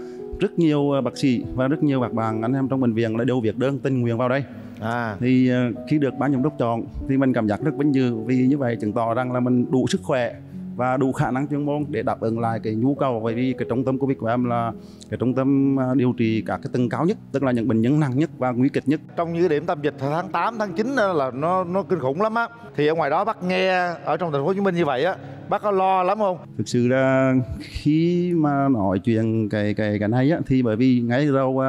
Rất nhiều bác sĩ và rất nhiều các bạn anh em trong bệnh viện đã đều việc đơn tình nguyện vào đây. À, thì khi được ban giám đốc chọn thì mình cảm giác rất vinh dự vì như vậy chứng tỏ rằng là mình đủ sức khỏe và đủ khả năng chuyên môn để đáp ứng lại cái nhu cầu bởi vì cái trung tâm covid của em là cái trung tâm ờ, điều trị các cái tầng cao nhất tức là những bệnh nhân nặng nhất và nguy kịch nhất trong những điểm tâm dịch tháng 8, tháng 9 á là nó nó kinh khủng lắm á. Thì ở ngoài đó bác nghe ở trong thành phố Hồ Chí Minh như vậy á, bác có lo lắm không? thực sự là khi mà nói chuyện cái cái cái này á, thì bởi vì ngay từ đầu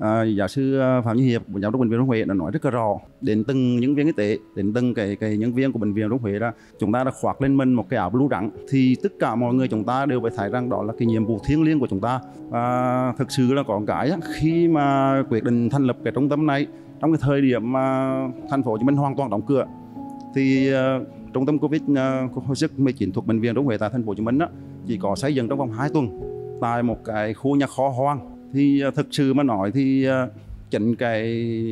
à, giáo sư à, phạm như hiệp giám đốc bệnh viện Trung Huế đã nói rất là rõ. Đến từng nhân viên y tế đến từng cái cái nhân viên của bệnh viện Trung Huế đó chúng ta đã khoác lên mình một cái áo blue trắng. Thì tất cả mọi người chúng ta đều phải thấy rằng đó là cái nhiệm vụ thiêng liêng của chúng ta. Và thực sự là có một cái khi mà quyết định thành lập cái trung tâm này trong cái thời điểm mà thành phố Hồ Chí Minh hoàn toàn đóng cửa thì uh, trung tâm covid uh, hồi sức 19 thuộc bệnh viện Trung Huế tại thành phố Hồ Chí Minh đó chỉ có xây dựng trong vòng 2 tuần tại một cái khu nhà kho hoang thì à, thực sự mà nói thì à, chính cái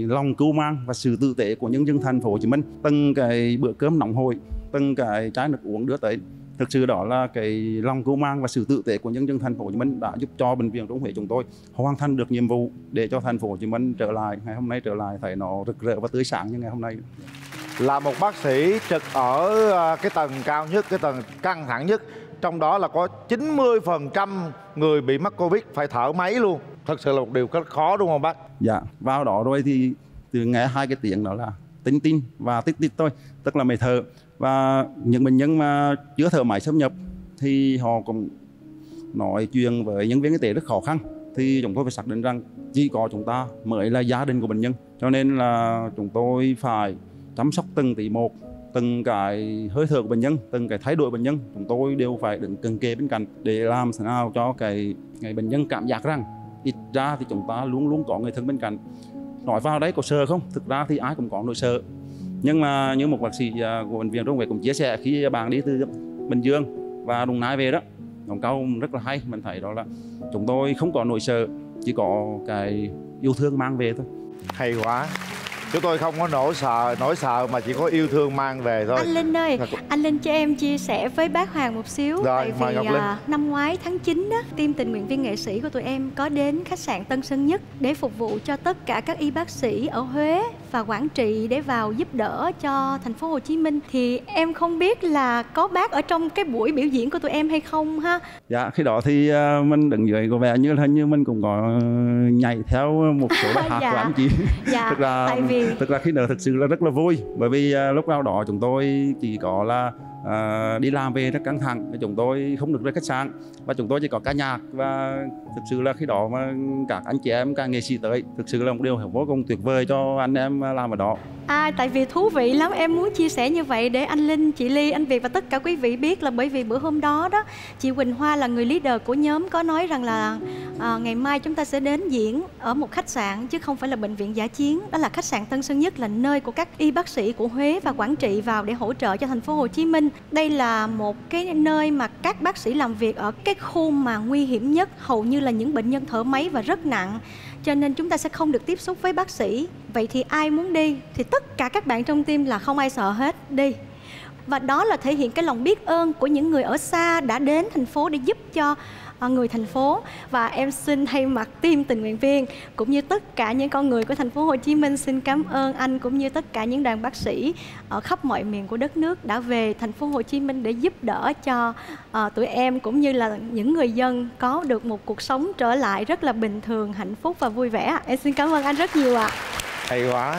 lòng cứu mang và sự tử tế của nhân dân thành phố Hồ Chí Minh từng cái bữa cơm nóng hổi từng cái trái nước uống đưa tới thực sự đó là cái lòng cứu mang và sự tự tế của nhân dân thành phố Hồ Chí Minh đã giúp cho bệnh viện Trung Huế chúng tôi hoàn thành được nhiệm vụ để cho thành phố Hồ Chí Minh trở lại ngày hôm nay trở lại thấy nó rực rỡ và tươi sáng như ngày hôm nay Là một bác sĩ trực ở à, cái tầng cao nhất, cái tầng căng thẳng nhất. Trong đó là có 90% người bị mắc Covid phải thở máy luôn. Thật sự là một điều rất khó đúng không bác? Dạ, vào đó rồi thì từ nghe hai cái tiếng đó là tinh tinh và tích tích thôi, tức là máy thở. Và những bệnh nhân mà chưa thở máy xâm nhập thì họ cũng nói chuyện với nhân viên y tế rất khó khăn. Thì chúng tôi phải xác định rằng chỉ có chúng ta mới là gia đình của bệnh nhân. Cho nên là chúng tôi phải chăm sóc từng tí một, từng cái hơi thở của bệnh nhân, từng cái thái độ của bệnh nhân. Chúng tôi đều phải đứng cận kề bên cạnh để làm thế nào cho cái, cái bệnh nhân cảm giác rằng ít ra thì chúng ta luôn luôn có người thân bên cạnh. Nói vào đấy có sợ không? Thực ra thì ai cũng có nỗi sợ. Nhưng mà như một bác sĩ à, của bệnh viện Trung Huế cũng chia sẻ khi bạn đi từ Bình Dương và Đồng Nai về đó một câu rất là hay mình thấy đó là chúng tôi không có nỗi sợ chỉ có cái yêu thương mang về thôi. Hay quá chúng tôi không có nỗi sợ nỗi sợ mà chỉ có yêu thương mang về thôi. Anh Linh ơi, anh Linh cho em chia sẻ với bác Hoàng một xíu. Rồi, Tại vì à, năm ngoái tháng 9 đó, team tình nguyện viên nghệ sĩ của tụi em có đến khách sạn Tân Sơn Nhất để phục vụ cho tất cả các y bác sĩ ở Huế và Quảng Trị để vào giúp đỡ cho thành phố Hồ Chí Minh. Thì em không biết là có bác ở trong cái buổi biểu diễn của tụi em hay không ha? Dạ khi đó thì à, mình đứng dưới có vẻ như là như mình cũng có nhảy theo một số bài [laughs] hát Dạ. của anh chị. Dạ, [laughs] thực ra tại vì thực ra khi nở thực sự là rất là vui. Bởi vì à, lúc nào đó chúng tôi chỉ có là à, đi làm về rất căng thẳng chúng tôi không được ra khách sạn và chúng tôi chỉ có ca nhạc và thực sự là khi đó mà các anh chị em các nghệ sĩ tới thực sự là một điều vô cùng tuyệt vời cho anh em làm ở đó. À, tại vì thú vị lắm em muốn chia sẻ như vậy để anh Linh, chị Ly, anh Việt và tất cả quý vị biết là bởi vì bữa hôm đó đó chị Quỳnh Hoa là người leader của nhóm có nói rằng là à, ngày mai chúng ta sẽ đến diễn ở một khách sạn chứ không phải là bệnh viện giả chiến. Đó là khách sạn Tân Sơn Nhất là nơi của các y bác sĩ của Huế và Quảng Trị vào để hỗ trợ cho thành phố Hồ Chí Minh đây là một cái nơi mà các bác sĩ làm việc ở cái khu mà nguy hiểm nhất, hầu như là những bệnh nhân thở máy và rất nặng. Cho nên chúng ta sẽ không được tiếp xúc với bác sĩ. Vậy thì ai muốn đi thì tất cả các bạn trong team là không ai sợ hết, đi. Và đó là thể hiện cái lòng biết ơn của những người ở xa đã đến thành phố để giúp cho người thành phố. Và em xin thay mặt team tình nguyện viên cũng như tất cả những con người của thành phố Hồ Chí Minh xin cảm ơn anh cũng như tất cả những đoàn bác sĩ ở khắp mọi miền của đất nước đã về thành phố Hồ Chí Minh để giúp đỡ cho ờ, tụi em cũng như là những người dân có được một cuộc sống trở lại rất là bình thường hạnh phúc và vui vẻ em xin cảm ơn anh rất nhiều ạ. Hay quá.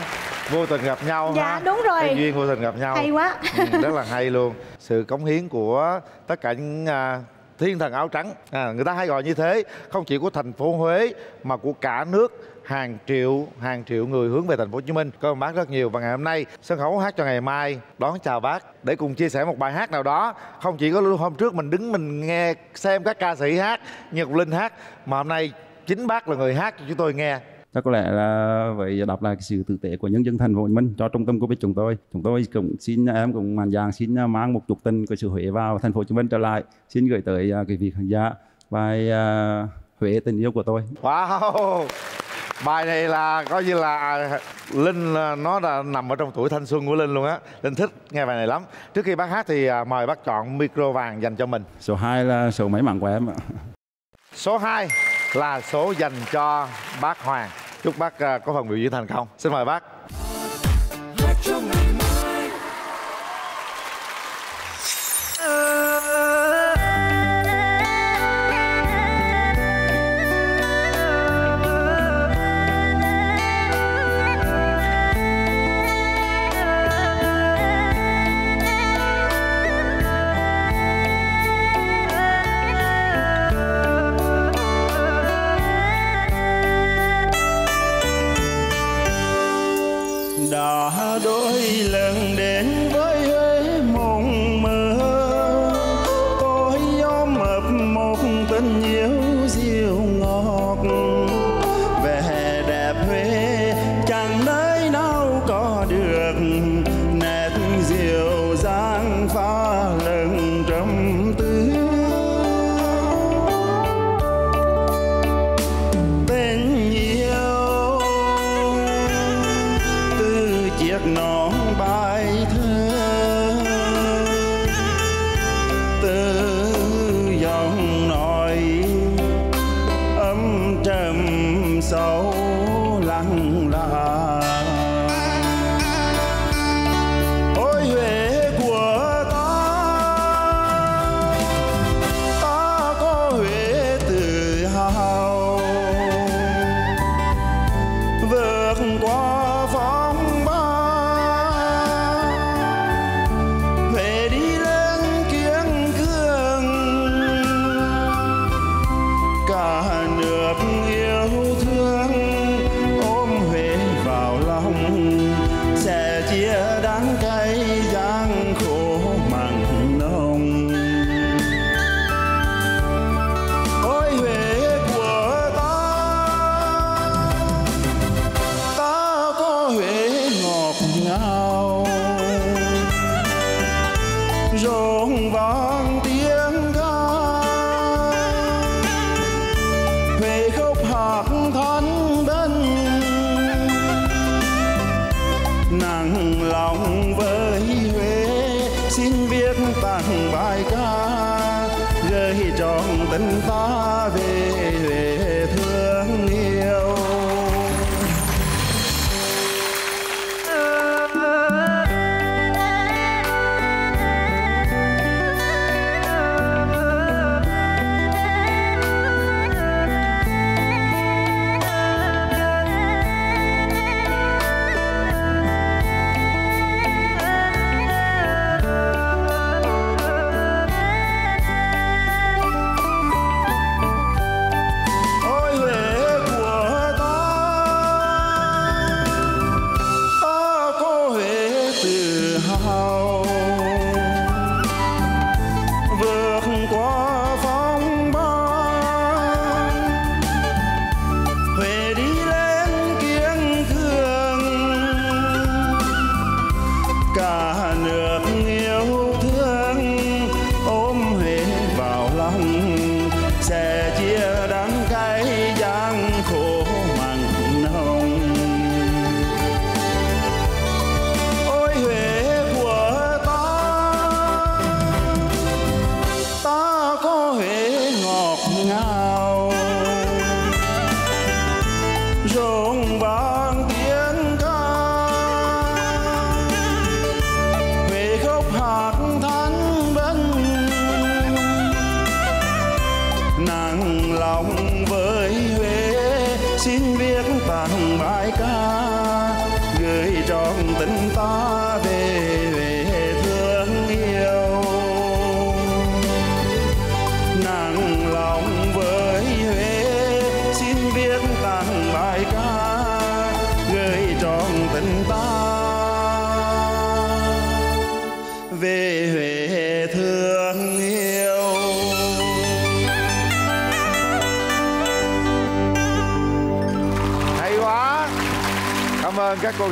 Vô tình gặp nhau Dạ, ha. đúng rồi. Nhân duyên vô tình gặp nhau. Hay quá. Ừ, rất là hay luôn. Sự cống hiến của tất cả những à, thiên thần áo trắng. À, người ta hay gọi như thế. Không chỉ của thành phố Huế mà của cả nước. Hàng triệu hàng triệu người hướng về thành phố Hồ Chí Minh. Có bác rất nhiều. Và ngày hôm nay sân khấu hát cho ngày mai đón chào bác để cùng chia sẻ một bài hát nào đó. Không chỉ có hôm trước mình đứng mình nghe xem các ca sĩ hát Nhật Linh hát mà hôm nay chính bác là người hát cho chúng tôi nghe. Chắc có lẽ là với đáp lại sự tử tế của nhân dân thành phố Hồ Chí Minh cho trung tâm Covid chúng tôi. Chúng tôi cũng xin em cũng mạnh dạn xin mang một chút tình của sự Huế vào thành phố Hồ Chí Minh trở lại. Xin gửi tới à, quý vị khán giả bài à, Huế tình yêu của tôi. Wow Bài này là coi như là à, Linh à, nó đã nằm ở trong tuổi thanh xuân của Linh luôn á Linh thích nghe bài này lắm Trước khi bác hát thì à, mời bác chọn micro vàng dành cho mình Số 2 là số may mắn của em ạ. Số 2 là số dành cho bác Hoàng. Chúc bác ờ, có phần biểu diễn thành công. Xin mời bác. hang.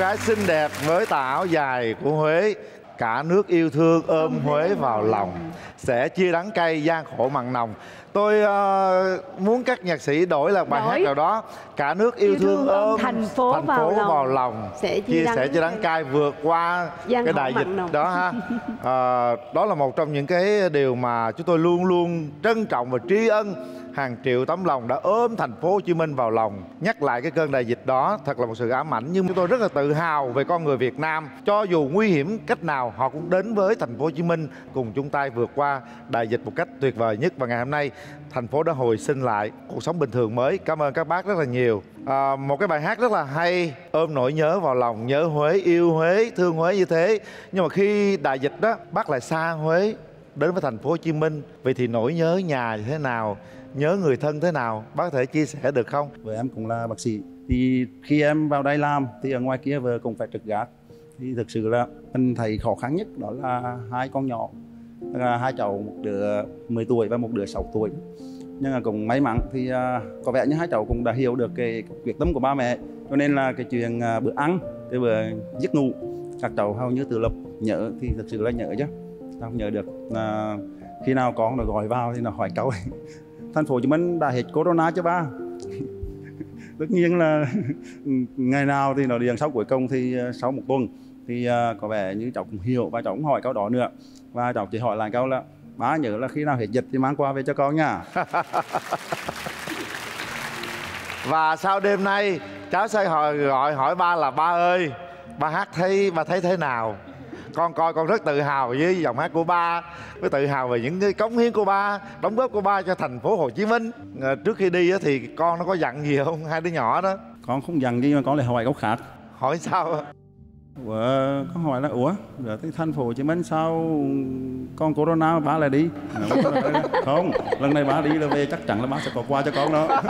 Gái xinh đẹp với tà áo dài của huế. Cả nước yêu thương ôm huế vào lòng sẽ chia đắng cay gian khổ mặn nồng. Tôi ờ, muốn các nhạc sĩ đổi là bài Đổi. hát nào đó. Cả nước yêu, Yêu thương thương ôm ôm thành phố vào lòng. vào lòng. Sẽ chia chia đắng sẻ chia đắng cay vượt qua Gian cái đại dịch nồng. đó ha. [laughs] Ờ, đó là một trong những cái điều mà chúng tôi luôn luôn trân trọng và tri ân hàng triệu tấm lòng đã ôm thành phố Hồ Chí Minh vào lòng. Nhắc lại cái cơn đại dịch đó thật là một sự ám ảnh nhưng chúng tôi rất là tự hào về con người Việt Nam. Cho dù nguy hiểm cách nào họ cũng đến với thành phố Hồ Chí Minh cùng chung tay vượt qua đại dịch một cách tuyệt vời nhất. Và ngày hôm nay thành phố đã hồi sinh lại. Cuộc sống bình thường mới. Cảm ơn các bác rất là nhiều. À, một cái bài hát rất là hay ôm nỗi nhớ vào lòng nhớ Huế yêu Huế thương Huế như thế. Nhưng mà khi đại dịch đó bác lại xa Huế đến với thành phố Hồ Chí Minh. Vậy thì nỗi nhớ nhà như thế nào? Nhớ người thân thế nào? Bác có thể chia sẻ được không? Vợ em cũng là bác sĩ. Thì khi em vào đây làm thì ở ngoài kia vợ cũng phải trực gác. Thì thực sự là mình thấy khó khăn nhất đó là hai con nhỏ. Là hai cháu một đứa 10 tuổi và một đứa 6 tuổi. Nhưng mà cũng may mắn thì à, có vẻ như hai cháu cũng đã hiểu được cái quyết tâm của ba mẹ. Cho nên là cái chuyện à, bữa ăn cái bữa giấc ngủ các cháu hầu như tự lập. Nhớ thì thực sự là nhớ chứ. Không nhớ được à, khi nào con nó gọi vào thì nó hỏi câu [laughs] thành phố Hồ Chí Minh đã hết corona chưa ba. [laughs] Tất nhiên là [laughs] ngày nào thì nó điện sau cuối cùng thì ờ, sau một tuần thì ờ, có vẻ như cháu cũng hiểu và cháu cũng hỏi câu đó nữa. Và cháu chỉ hỏi lại câu là má nhớ là khi nào hết dịch thì mang qua về cho con nha. [laughs] Và sau đêm nay, cháu sẽ hỏi, gọi hỏi ba là, ba ơi, ba hát thấy, ba thấy thế nào? Con coi con rất tự hào với giọng hát của ba. Với tự hào về những cái cống hiến của ba đóng góp của ba cho thành phố Hồ Chí Minh. Ờ, trước khi đi á thì con nó có dặn gì không? Hai đứa nhỏ đó. Con không dằn gì mà con lại hỏi câu khác. Hỏi sao Ủa, con hỏi là ủa rồi tới thành phố Hồ Chí Minh sao con corona ba lại đi? Không lần này ba đi là về chắc chắn là ba sẽ có quà cho con đó [laughs]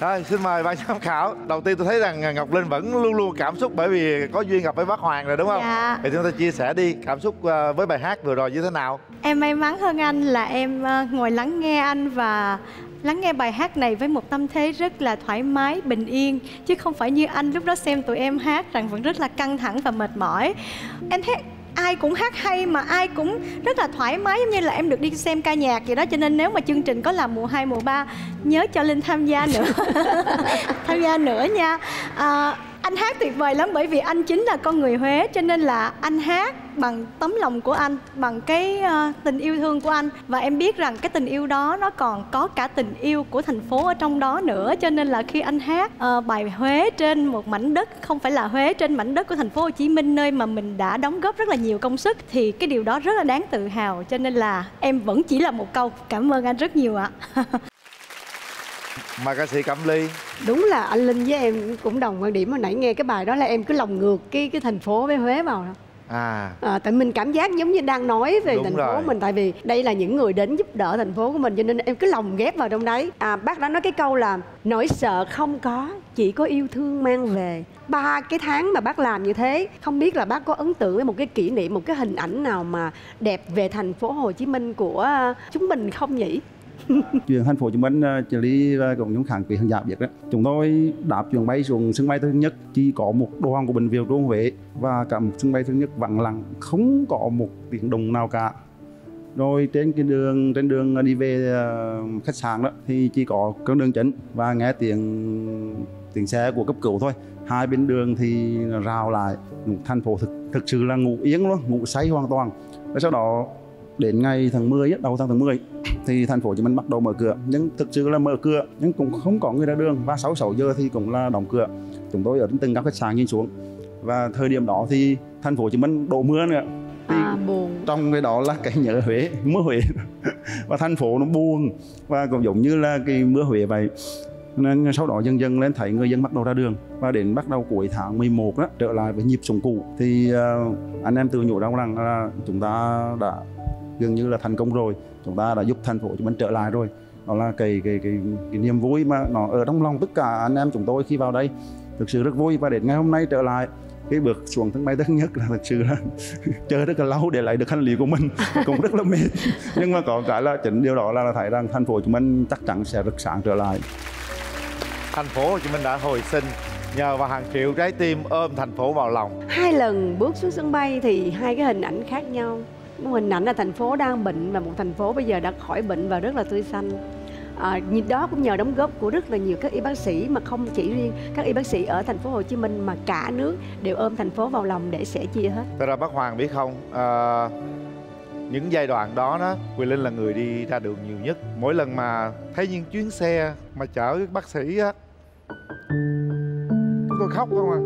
Rồi, xin mời ban giám khảo. Đầu tiên tôi thấy rằng Ngọc Linh vẫn luôn luôn cảm xúc bởi vì có duyên gặp với bác Hoàng rồi đúng không? Dạ. Thì chúng ta chia sẻ đi cảm xúc ờ, với bài hát vừa rồi như thế nào? Em may mắn hơn anh là em ờ, ngồi lắng nghe anh và lắng nghe bài hát này với một tâm thế rất là thoải mái, bình yên chứ không phải như anh lúc đó xem tụi em hát rằng vẫn rất là căng thẳng và mệt mỏi. Em thấy ai cũng hát hay mà ai cũng rất là thoải mái giống như là em được đi xem ca nhạc vậy đó. Cho nên nếu mà chương trình có làm mùa 2, mùa 3 nhớ cho Linh tham gia nữa. [laughs] Tham gia nữa nha. À, anh hát tuyệt vời lắm bởi vì anh chính là con người Huế cho nên là anh hát bằng tấm lòng của anh bằng cái uh, tình yêu thương của anh. Và em biết rằng cái tình yêu đó nó còn có cả tình yêu của thành phố ở trong đó nữa. Cho nên là khi anh hát uh, bài Huế trên một mảnh đất không phải là Huế trên mảnh đất của thành phố Hồ Chí Minh nơi mà mình đã đóng góp rất là nhiều công sức thì cái điều đó rất là đáng tự hào. Cho nên là em vẫn chỉ là một câu cảm ơn anh rất nhiều ạ. [laughs] Mời ca sĩ cẩm ly? Đúng là anh linh với em cũng đồng quan điểm hồi nãy nghe cái bài đó là em cứ lòng ngược cái cái thành phố với huế vào đó à. À, tại mình cảm giác giống như đang nói về Đúng thành rồi. phố mình tại vì đây là những người đến giúp đỡ thành phố của mình cho nên em cứ lòng ghép vào trong đấy. À, bác đã nói cái câu là nỗi sợ không có chỉ có yêu thương mang về. Ba cái tháng mà bác làm như thế không biết là bác có ấn tượng với một cái kỷ niệm một cái hình ảnh nào mà đẹp về thành phố Hồ Chí Minh của à, chúng mình không nhỉ chuyện thành phố Hồ Chí Minh à, trợ lý và cũng những kháng vị hàng giả biết đó. Chúng tôi đáp chuyến bay xuống sân bay thứ Nhất, chỉ có một đoàn của bệnh viện Trung Huế và cả một sân bay thứ Nhất vắng lặng, không có một tiếng đồng nào cả. Rồi trên cái đường, trên đường à, đi về à, khách sạn đó, thì chỉ có con đường chính và nghe tiếng tiếng xe của cấp cứu thôi. Hai bên đường thì rào lại thành phố thực thực sự là ngủ yên luôn, ngủ say hoàn toàn. Và sau đó đến ngày tháng 10 á, đầu tháng tháng 10 thì thành phố Hồ Chí Minh bắt đầu mở cửa. Nhưng thực sự là mở cửa nhưng cũng không có người ra đường. Và 6 6 giờ thì cũng là đóng cửa. Chúng tôi ở trên từng các khách sạn nhìn xuống. Và thời điểm đó thì thành phố Hồ Chí Minh đổ mưa nữa. À buồn. trong cái đó là cái nhớ Huế mưa Huế. [laughs] Và thành phố nó buồn. Và cũng giống như là cái mưa Huế vậy. Nên sau đó dần dần lên thấy người dân bắt đầu ra đường. Và đến bắt đầu cuối tháng 11 đó trở lại với nhịp sống cũ. Thì ờ, anh em tự nhủ rằng là chúng ta đã gần như là thành công rồi. Chúng ta đã giúp thành phố Hồ Chí Minh trở lại rồi. Đó là cái cái cái, cái niềm vui mà nó ở trong lòng tất cả anh em chúng tôi khi vào đây. Thực sự rất vui và đến ngày hôm nay trở lại cái bước xuống sân bay tất nhất là thực sự là [laughs] chờ rất là lâu để lại được hành lý của mình. [laughs] Cũng rất là mệt. Nhưng mà có cái là chính điều đó là thấy rằng thành phố Hồ Chí Minh chắc chắn sẽ rất sáng trở lại. Thành phố Hồ Chí Minh đã hồi sinh nhờ vào hàng triệu trái tim ôm thành phố vào lòng. Hai lần bước xuống sân bay thì hai cái hình ảnh khác nhau hình ảnh là thành phố đang bệnh và một thành phố bây giờ đã khỏi bệnh và rất là tươi xanh. À, nhìn đó cũng nhờ đóng góp của rất là nhiều các y bác sĩ mà không chỉ riêng các y bác sĩ ở thành phố Hồ Chí Minh mà cả nước đều ôm thành phố vào lòng để sẻ chia hết. Thật ra bác Hoàng biết không? À, Những giai đoạn đó đó Quỳ Linh là người đi ra đường nhiều nhất. Mỗi lần mà thấy những chuyến xe Mà chở các bác sĩ á Chúng tôi khóc không à.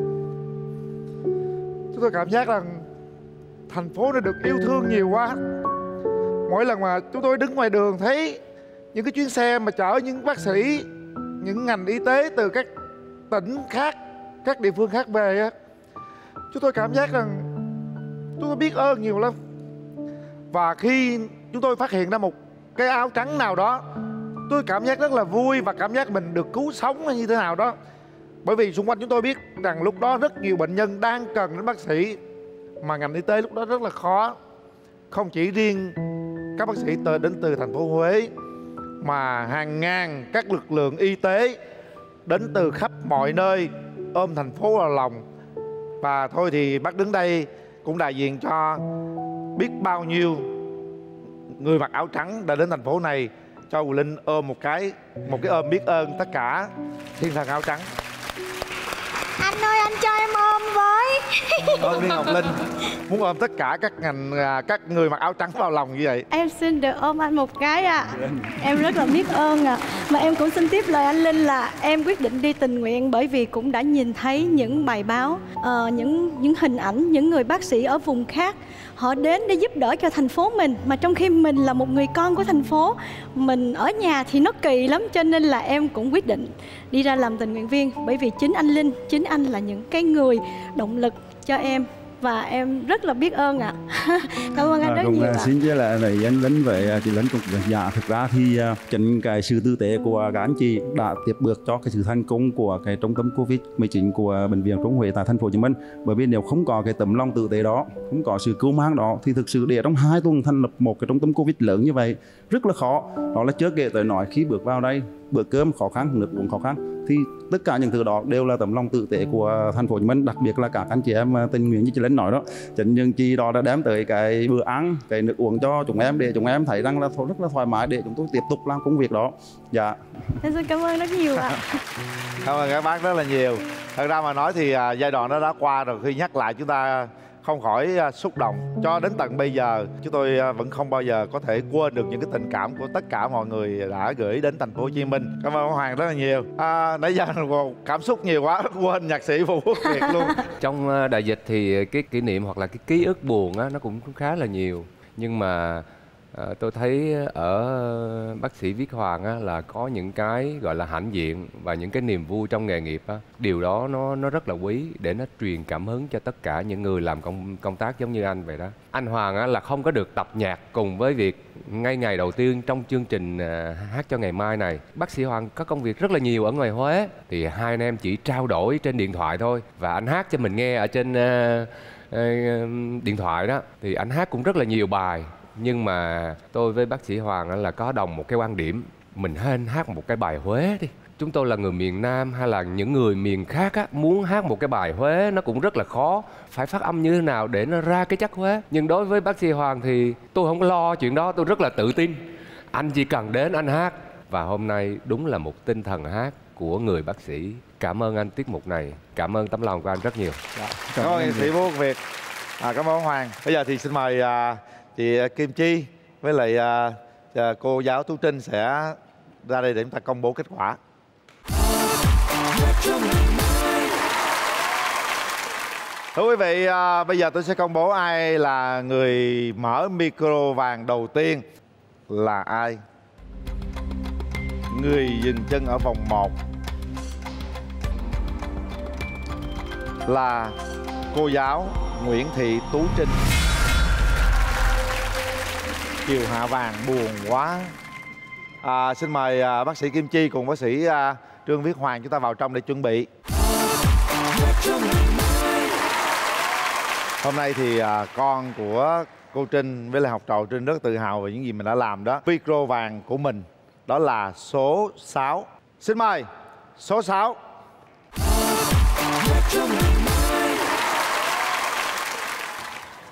Chúng tôi cảm giác rằng Thành phố nó được yêu thương nhiều quá. Mỗi lần mà chúng tôi đứng ngoài đường thấy Những cái chuyến xe mà chở những bác sĩ, Những ngành y tế từ các tỉnh khác, Các địa phương khác về á, Chúng tôi cảm giác rằng chúng tôi biết ơn nhiều lắm. Và khi chúng tôi phát hiện ra một cái áo trắng nào đó, tôi cảm giác rất là vui và cảm giác mình được cứu sống hay như thế nào đó. Bởi vì xung quanh chúng tôi biết rằng lúc đó rất nhiều bệnh nhân đang cần đến bác sĩ mà ngành y tế lúc đó rất là khó. Không chỉ riêng các bác sĩ tới đến từ thành phố Huế, mà hàng ngàn các lực lượng y tế đến từ khắp mọi nơi, ôm thành phố vào lòng. Và thôi thì bác đứng đây cũng đại diện cho biết bao nhiêu người mặc áo trắng đã đến thành phố này cho Quỳ Linh ôm một cái một cái ôm biết ơn tất cả thiên thần áo trắng anh ơi anh cho em ôm với [laughs] ơn đi Ngọc Linh muốn ôm tất cả các ngành à, các người mặc áo trắng vào lòng như vậy Em xin được ôm anh một cái ạ à. Em rất là biết ơn ạ à. Mà em cũng xin tiếp lời anh Linh là Em quyết định đi tình nguyện bởi vì cũng đã nhìn thấy những bài báo ờ, Những những hình ảnh những người bác sĩ ở vùng khác Họ đến để giúp đỡ cho thành phố mình. Mà trong khi mình là một người con của thành phố Mình ở nhà thì nó kỳ lắm Cho nên là em cũng quyết định đi ra làm tình nguyện viên. Bởi vì chính anh Linh, chính anh là những cái người động lực cho em và em rất là biết ơn ạ. [laughs] Cảm ơn anh À, rất cũng nhiều à, xin chia lại với anh Linh với à, chị Linh cũng dạ thực ra thì à, chính cái sự tư tế của các anh chị đã tiếp bước cho cái sự thành công của cái trung tâm Covid 19 của bệnh viện Trung Huế tại thành phố Hồ Chí Minh. Bởi vì nếu không có cái tấm lòng tử tế đó không có sự cứu mang đó thì thực sự để trong hai tuần thành lập một cái trung tâm Covid lớn như vậy rất là khó. Đó là chưa kể tới nói khi bước vào đây bữa cơm khó khăn nước uống khó khăn thì tất cả những thứ đó đều là tấm lòng tử tế của thành phố Hồ Chí Minh đặc biệt là các anh chị em à, tình nguyện như chị Linh nói đó. Chính những chị đó đã đem tới cái bữa ăn cái nước uống cho chúng em để chúng em thấy rằng là rất là thoải mái để chúng tôi tiếp tục làm công việc đó. Dạ. Em xin cảm ơn rất nhiều ạ. [laughs] Cảm ơn các bác rất là nhiều. Thật ra mà nói thì à, giai đoạn đó đã qua rồi. Khi nhắc lại chúng ta không khỏi à, xúc động cho đến tận bây giờ. Chúng tôi à, vẫn không bao giờ có thể quên được những cái tình cảm của tất cả mọi người đã gửi đến thành phố Hồ Chí Minh. Cảm ơn ông Hoàng rất là nhiều. À, nãy giờ [laughs] cảm xúc nhiều quá [laughs] quên nhạc sĩ Vũ Quốc Việt luôn. [laughs] Trong à, đại dịch thì cái kỷ niệm hoặc là cái ký ức buồn á nó cũng khá là nhiều. Nhưng mà ờ, tôi thấy ở bác sĩ Viết Hoàng á là có những cái gọi là hãnh diện và những cái niềm vui trong nghề nghiệp á. Điều đó nó nó rất là quý để nó truyền cảm hứng cho tất cả những người làm công công tác giống như anh vậy đó. Anh Hoàng á là không có được tập nhạc cùng với việc ngay ngày đầu tiên trong chương trình à, hát cho ngày mai này. Bác sĩ Hoàng có công việc rất là nhiều ở ngoài Huế thì hai anh em chỉ trao đổi trên điện thoại thôi và anh hát cho mình nghe ở trên à, à, điện thoại đó. Thì anh hát cũng rất là nhiều bài nhưng mà tôi với bác sĩ Hoàng là có đồng một cái quan điểm. Mình hên hát một cái bài Huế đi. Chúng tôi là người miền Nam hay là những người miền khác á, muốn hát một cái bài Huế nó cũng rất là khó. Phải phát âm như thế nào để nó ra cái chất Huế? Nhưng đối với bác sĩ Hoàng thì tôi không lo chuyện đó tôi rất là tự tin. Anh chỉ cần đến anh hát. Và hôm nay đúng là một tinh thần hát của người bác sĩ. Cảm ơn anh tiết mục này. Cảm ơn tấm lòng của anh rất nhiều. Cảm ơn nhạc sĩ Vũ Quốc Việt. À, cảm ơn Hoàng. Bây giờ thì xin mời à, chị à, Kim Chi với lại à, à, cô giáo Tú Trinh sẽ ra đây để chúng ta công bố kết quả Thưa quý vị, à, bây giờ tôi sẽ công bố ai là người mở micro vàng đầu tiên là ai? Người dừng chân ở vòng 1 là cô giáo Nguyễn Thị Tú Trinh. Chiều hạ vàng buồn quá. À, xin mời à, bác sĩ Kim Chi cùng bác sĩ à, Trương Viết Hoàng chúng ta vào trong để chuẩn bị. Hôm nay thì à, con của cô Trinh với lại học trò Trinh rất tự hào về những gì mình đã làm đó. Micro vàng của mình đó là số 6. Xin mời số 6.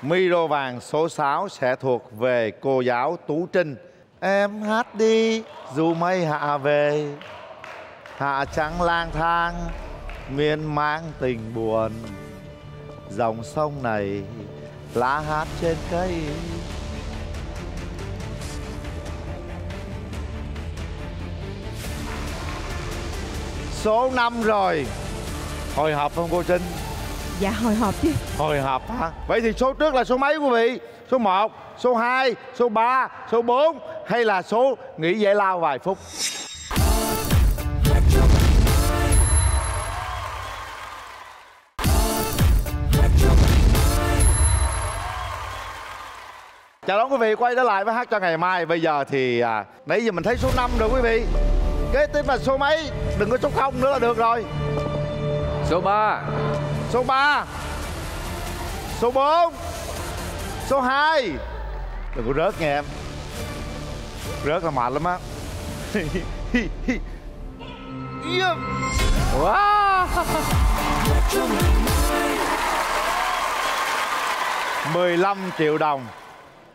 Miro vàng số 6 sẽ thuộc về cô giáo Tú Trinh. Em hát đi, dù mây hạ về. Hạ trắng lang thang, miên mang tình buồn. Dòng sông này, lá hát trên cây. Số 5 rồi. Hồi hộp không cô trinh? Dạ hồi hộp chứ. Hồi hộp hả? Vậy thì số trước là số mấy quý vị? Số 1 số 2 số 3 số 4 hay là số nghỉ giải lao vài phút? Chào đón quý vị quay trở lại với hát cho ngày mai. Bây giờ thì à, nãy giờ mình thấy số 5 rồi quý vị. Kế tiếp là số mấy? Đừng có số 0 nữa là được rồi. Số 3 Số 3 Số 4 Số 2 Đừng có rớt nha em. Rớt là mệt lắm á. Yeah. [laughs] Wow 15 triệu đồng.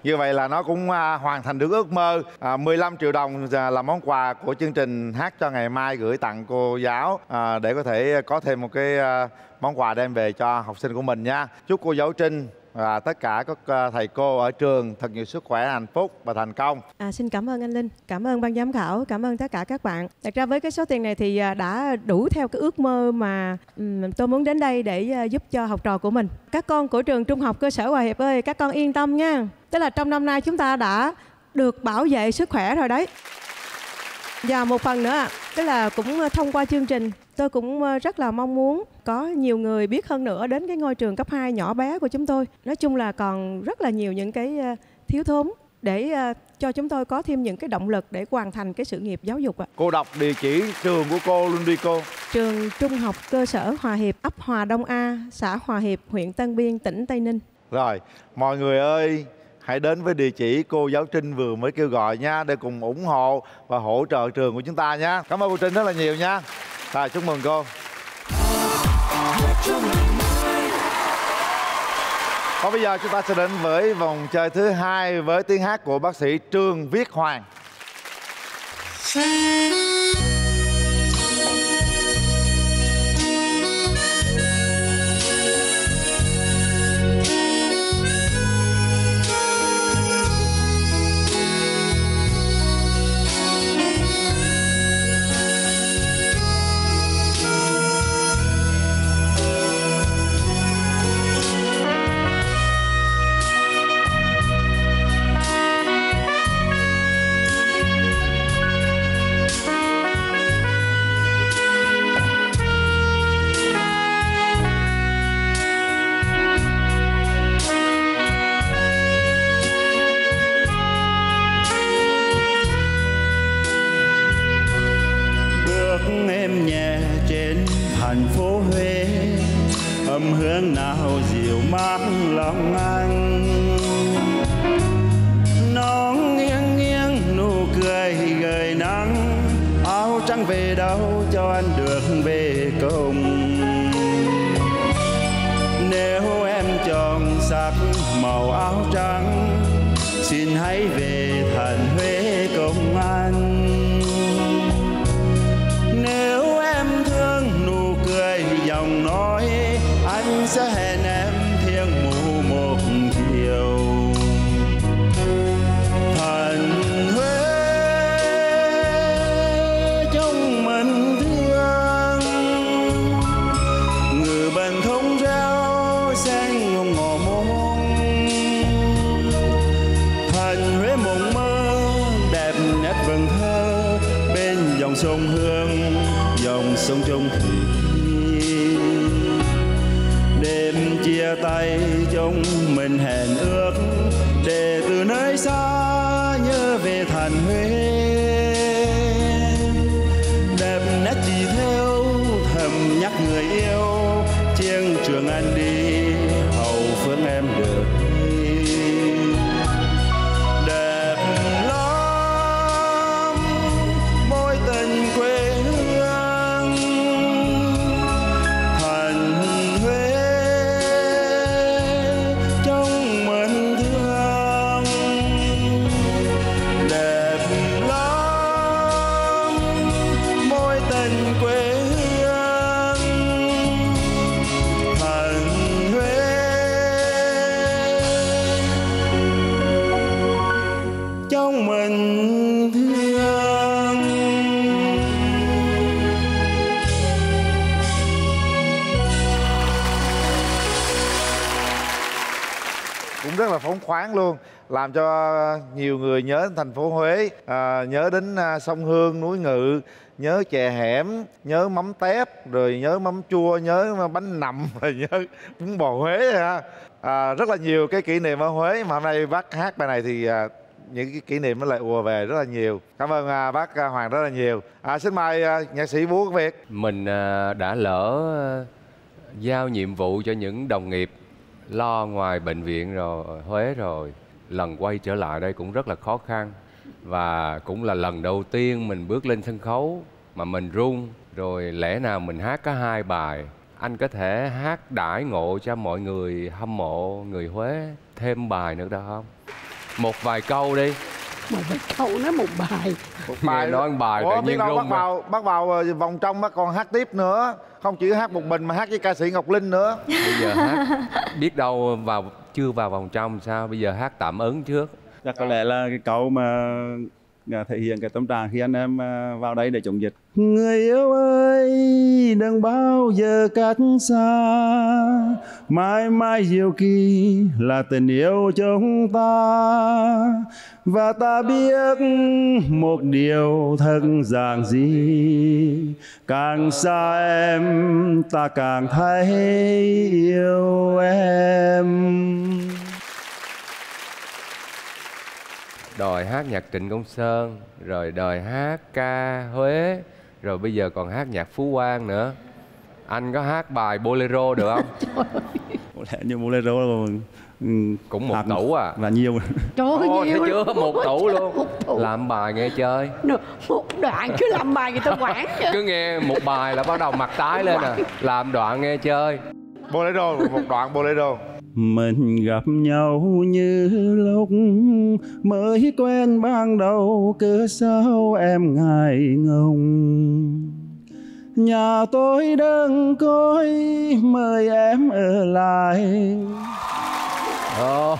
Như vậy là nó cũng à, hoàn thành được ước mơ. À, 15 triệu đồng là món quà của chương trình hát cho ngày mai gửi tặng cô giáo. À, để có thể có thêm một cái à, món quà đem về cho học sinh của mình nha chúc cô giáo Trinh và tất cả các ờ, thầy cô ở trường thật nhiều sức khỏe hạnh phúc và thành công À, xin cảm ơn anh Linh, cảm ơn ban giám khảo, cảm ơn tất cả các bạn. Thật ra với cái số tiền này thì ờ, đã đủ theo cái ước mơ mà tôi muốn đến đây để ờ, giúp cho học trò của mình. Các con của trường Trung học cơ sở Hòa Hiệp ơi, các con yên tâm nha. Tức là trong năm nay chúng ta đã được bảo vệ sức khỏe rồi đấy. Và một phần nữa, tức là cũng thông qua chương trình tôi cũng rất là mong muốn có nhiều người biết hơn nữa đến cái ngôi trường cấp 2 nhỏ bé của chúng tôi nói chung là còn rất là nhiều những cái thiếu thốn để cho chúng tôi có thêm những cái động lực để hoàn thành cái sự nghiệp giáo dục ạ. Cô đọc địa chỉ trường của cô luôn đi cô. Trường Trung học cơ sở Hòa Hiệp, ấp Hòa Đông A, xã Hòa Hiệp, huyện Tân Biên, tỉnh Tây Ninh. Rồi, mọi người ơi, hãy đến với địa chỉ cô giáo Trinh vừa mới kêu gọi nha để cùng ủng hộ và hỗ trợ trường của chúng ta nha. Cảm ơn cô Trinh rất là nhiều nha. Rồi, chúc mừng cô. Và bây giờ chúng ta sẽ đến với vòng chơi thứ hai với tiếng hát của bác sĩ Trương Viết Hoàng. Nhớ về thành huế sáng luôn làm cho nhiều người nhớ đến thành phố Huế à, nhớ đến à, sông Hương núi Ngự nhớ chè hẻm nhớ mắm tép rồi nhớ mắm chua nhớ bánh nậm [laughs] rồi nhớ bún bò Huế ha. À, rất là nhiều cái kỷ niệm ở Huế mà hôm nay bác hát bài này thì à, những cái kỷ niệm nó lại ùa về rất là nhiều. Cảm ơn à, bác à, Hoàng rất là nhiều. À, xin mời à, nhạc sĩ vũ Quốc Việt. Mình à, đã lỡ à, giao nhiệm vụ cho những đồng nghiệp lo ngoài bệnh viện rồi Huế rồi lần quay trở lại đây cũng rất là khó khăn. Và cũng là lần đầu tiên mình bước lên sân khấu mà mình run rồi lẽ nào mình hát có hai bài anh có thể hát đãi ngộ cho mọi người hâm mộ người Huế thêm bài nữa được không? Một vài câu đi. Một bài câu nói một bài. Một Nghe nói một bài Ủa, tự biết nhiên đâu run bắt mà. vào bắt vào ờ, vòng trong bác còn hát tiếp nữa không chỉ hát một mình mà hát với ca sĩ Ngọc Linh nữa. Bây giờ hát biết đâu vào chưa vào vòng trong sao bây giờ hát tạm ứng trước. Chắc có lẽ là cái câu mà Dạ, thể hiện cái tâm trạng khi anh em à, vào đây để chống dịch. Người yêu ơi, đừng bao giờ cách xa. Mãi mãi diệu kỳ là tình yêu chúng ta. Và ta biết một điều thật giản dị càng xa em, ta càng thấy yêu em. Đòi hát nhạc Trịnh Công Sơn rồi đòi hát ca Huế rồi bây giờ còn hát nhạc Phú Quang nữa. Anh có hát bài bolero được không? [laughs] Có lẽ như bolero là cũng một tủ à. là nhiều. Trời ơi, nhiều chưa? một tủ luôn. Một tủ. làm bài nghe chơi. Nè, một đoạn cứ làm bài người ta quản chứ. Cứ nghe một bài là bắt đầu mặt tái lên à. Làm đoạn nghe chơi. Bolero một đoạn bolero mình gặp nhau như lúc mới quen ban đầu cứ sao em ngại ngùng. Nhà tôi đơn côi mời em ở lại. Ồ,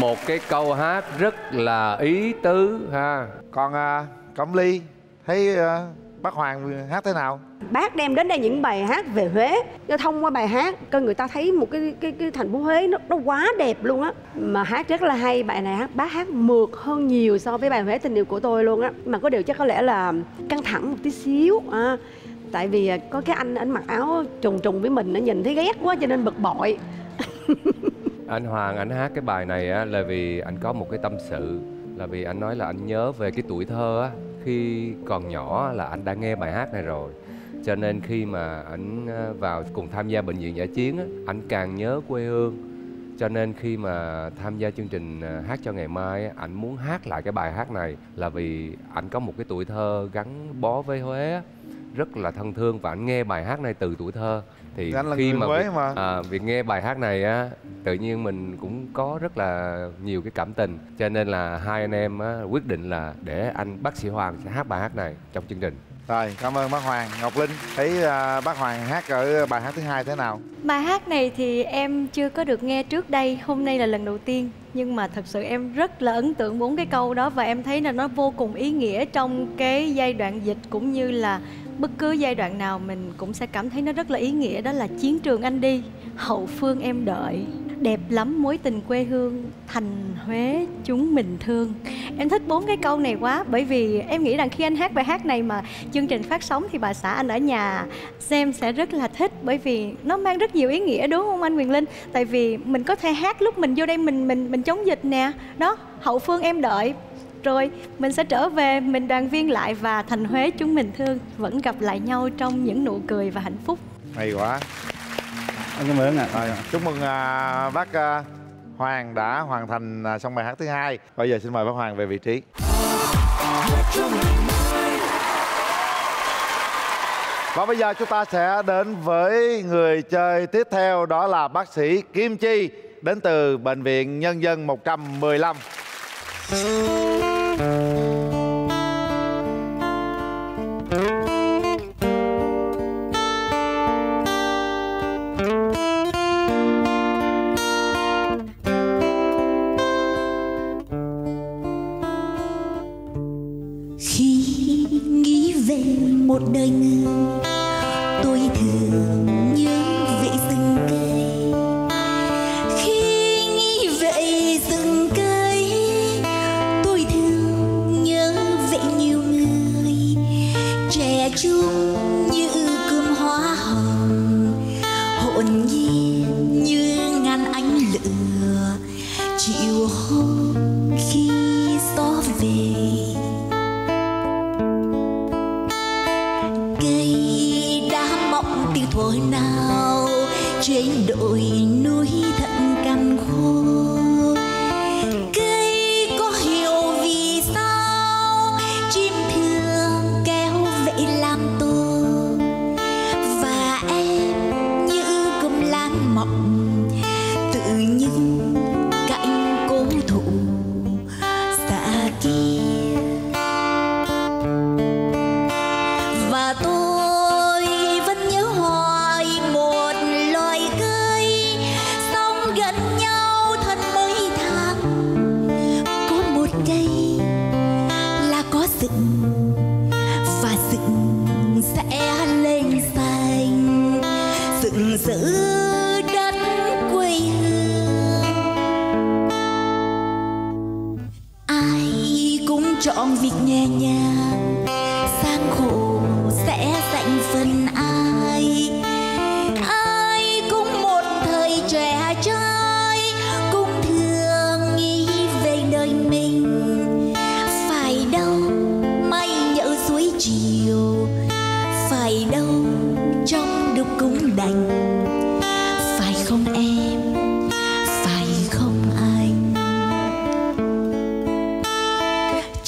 một cái câu hát rất là ý tứ ha. Còn à, cẩm ly thấy à, bác hoàng hát thế nào? Bác đem đến đây những bài hát về Huế. Cho thông qua bài hát cho người ta thấy một cái cái cái thành phố Huế nó nó quá đẹp luôn á. Mà hát rất là hay bài này hát bác hát mượt hơn nhiều so với bài Huế tình yêu của tôi luôn á. Mà có điều chắc có lẽ là căng thẳng một tí xíu à, tại vì có cái anh anh mặc áo trùng trùng với mình nó nhìn thấy ghét quá cho nên bực bội. [laughs] Anh Hoàng anh hát cái bài này á là vì anh có một cái tâm sự là vì anh nói là anh nhớ về cái tuổi thơ á khi còn nhỏ là anh đã nghe bài hát này rồi. Cho nên khi mà anh ờ, vào cùng tham gia bệnh viện giải chiến á anh càng nhớ quê hương. Cho nên khi mà tham gia chương trình ờ, hát cho ngày mai á, anh muốn hát lại cái bài hát này là vì anh có một cái tuổi thơ gắn bó với Huế á, rất là thân thương và anh nghe bài hát này từ tuổi thơ thì Anh là khi người mà Huế việc- mà. à, việc nghe bài hát này á tự nhiên mình cũng có rất là nhiều cái cảm tình. Cho nên là hai anh em á, quyết định là để anh bác sĩ Hoàng sẽ hát bài hát này trong chương trình. Rồi cảm ơn bác hoàng. Ngọc linh thấy à, bác hoàng hát ở bài hát thứ hai thế nào? Bài hát này thì em chưa có được nghe trước đây, hôm nay là lần đầu tiên. Nhưng mà thật sự em rất là ấn tượng bốn cái câu đó Và em thấy là nó vô cùng ý nghĩa trong cái giai đoạn dịch Cũng như là bất cứ giai đoạn nào mình cũng sẽ cảm thấy nó rất là ý nghĩa Đó là chiến trường anh đi, hậu phương em đợi. Đẹp lắm mối tình quê hương, thành Huế chúng mình thương. Em thích bốn cái câu này quá Bởi vì em nghĩ rằng khi anh hát bài hát này mà chương trình phát sóng Thì bà xã anh ở nhà xem sẽ rất là thích Bởi vì nó mang rất nhiều ý nghĩa đúng không anh Quyền Linh? Tại vì mình có thể hát lúc mình vô đây mình mình mình chống dịch nè Đó, hậu phương em đợi rồi mình sẽ trở về mình đoàn viên lại và thành Huế chúng mình thương. Vẫn gặp lại nhau trong những nụ cười và hạnh phúc. Hay quá. Anh cảm ơn ạ. Rồi, chúc mừng à, bác à, hoàng đã hoàn thành à, xong bài hát thứ hai. Bây giờ xin mời bác hoàng về vị trí. Và bây giờ chúng ta sẽ đến với người chơi tiếp theo đó là bác sĩ Kim Chi đến từ Bệnh viện Nhân dân 115.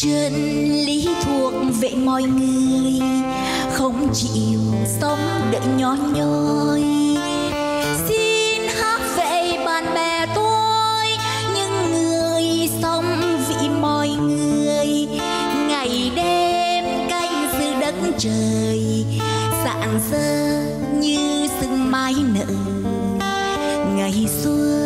Chân lý thuộc về mọi người, không chịu sống đợi nhỏ nhoi. Xin hát về bạn bè tôi, những người sống vì mọi người. Ngày đêm canh giữ đất trời rạng rỡ như sương mai nở. Ngày xưa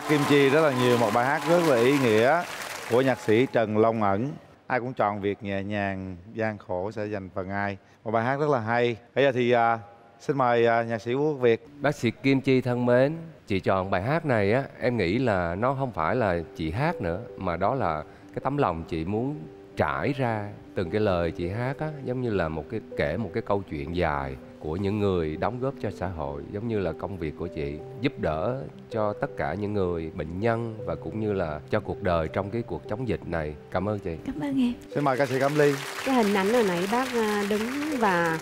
bác Kim Chi rất là nhiều một bài hát rất là ý nghĩa của nhạc sĩ Trần Long Ẩn. Ai cũng chọn việc nhẹ nhàng, gian khổ sẽ dành phần ai. Một bài hát rất là hay. Bây giờ thì à, xin mời à, nhạc sĩ Quốc Việt. Bác sĩ Kim Chi thân mến, chị chọn bài hát này á, em nghĩ là nó không phải là chị hát nữa, mà đó là cái tấm lòng chị muốn trải ra từng cái lời chị hát á, giống như là một cái kể một cái câu chuyện dài của những người đóng góp cho xã hội, giống như là công việc của chị giúp đỡ cho tất cả những người bệnh nhân và cũng như là cho cuộc đời trong cái cuộc chống dịch này. Cảm ơn chị. cảm ơn em Xin mời ca sĩ Cẩm Ly. cái hình ảnh hồi nãy bác à, đứng và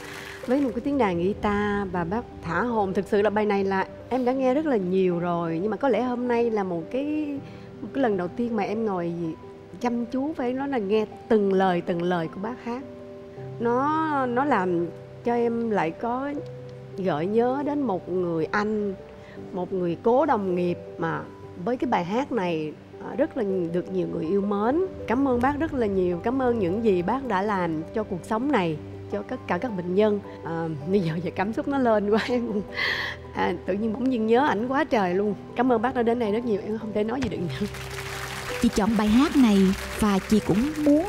với một cái tiếng đàn guitar và bác thả hồn thực sự là bài này là em đã nghe rất là nhiều rồi nhưng mà có lẽ hôm nay là một cái một cái lần đầu tiên mà em ngồi chăm chú phải nói là nghe từng lời từng lời của bác hát nó nó làm cho em lại có gợi nhớ đến một người anh một người cố đồng nghiệp mà với cái bài hát này à, rất là được nhiều người yêu mến. Cảm ơn bác rất là nhiều. Cảm ơn những gì bác đã làm cho cuộc sống này cho tất cả các bệnh nhân. À, bây giờ giờ cảm xúc nó lên quá em. À, tự nhiên bỗng nhiên nhớ ảnh quá trời luôn. Cảm ơn bác đã đến đây rất nhiều. Em không thể nói gì được. Nữa chị chọn bài hát này và chị cũng muốn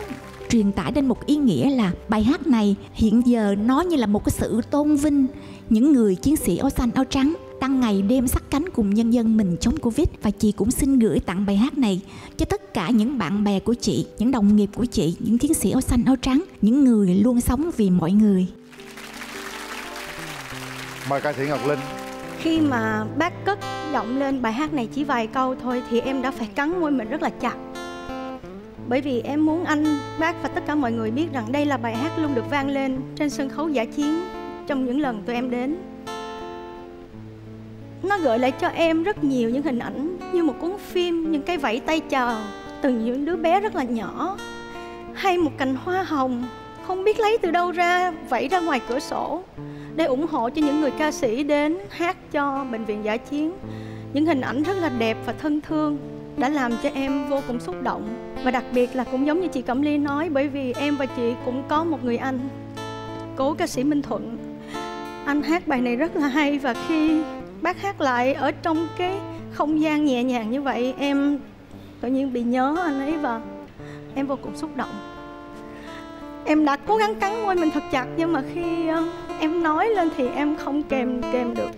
truyền tải đến một ý nghĩa là bài hát này hiện giờ nó như là một cái sự tôn vinh những người chiến sĩ áo xanh áo trắng đang ngày đêm sát cánh cùng nhân dân mình chống Covid và chị cũng xin gửi tặng bài hát này cho tất cả những bạn bè của chị, những đồng nghiệp của chị, những chiến sĩ áo xanh áo trắng, những người luôn sống vì mọi người. Mời ca sĩ Ngọc Linh. Khi mà bác cất giọng lên bài hát này chỉ vài câu thôi thì em đã phải cắn môi mình rất là chặt. Bởi vì em muốn anh, bác và tất cả mọi người biết rằng đây là bài hát luôn được vang lên trên sân khấu giả chiến trong những lần tụi em đến. Nó gợi lại cho em rất nhiều những hình ảnh như một cuốn phim những cái vẫy tay chào từ những đứa bé rất là nhỏ hay một cành hoa hồng không biết lấy từ đâu ra vẫy ra ngoài cửa sổ để ủng hộ cho những người ca sĩ đến hát cho bệnh viện giả chiến. Những hình ảnh rất là đẹp và thân thương đã làm cho em vô cùng xúc động và đặc biệt là cũng giống như chị Cẩm Ly nói, bởi vì em và chị cũng có một người anh, cố ca sĩ Minh Thuận. Anh hát bài này rất là hay và khi bác hát lại ở trong cái không gian nhẹ nhàng như vậy, em tự nhiên bị nhớ anh ấy và em vô cùng xúc động. Em đã cố gắng cắn môi mình thật chặt nhưng mà khi ờ, em nói lên thì em không kèm kèm được.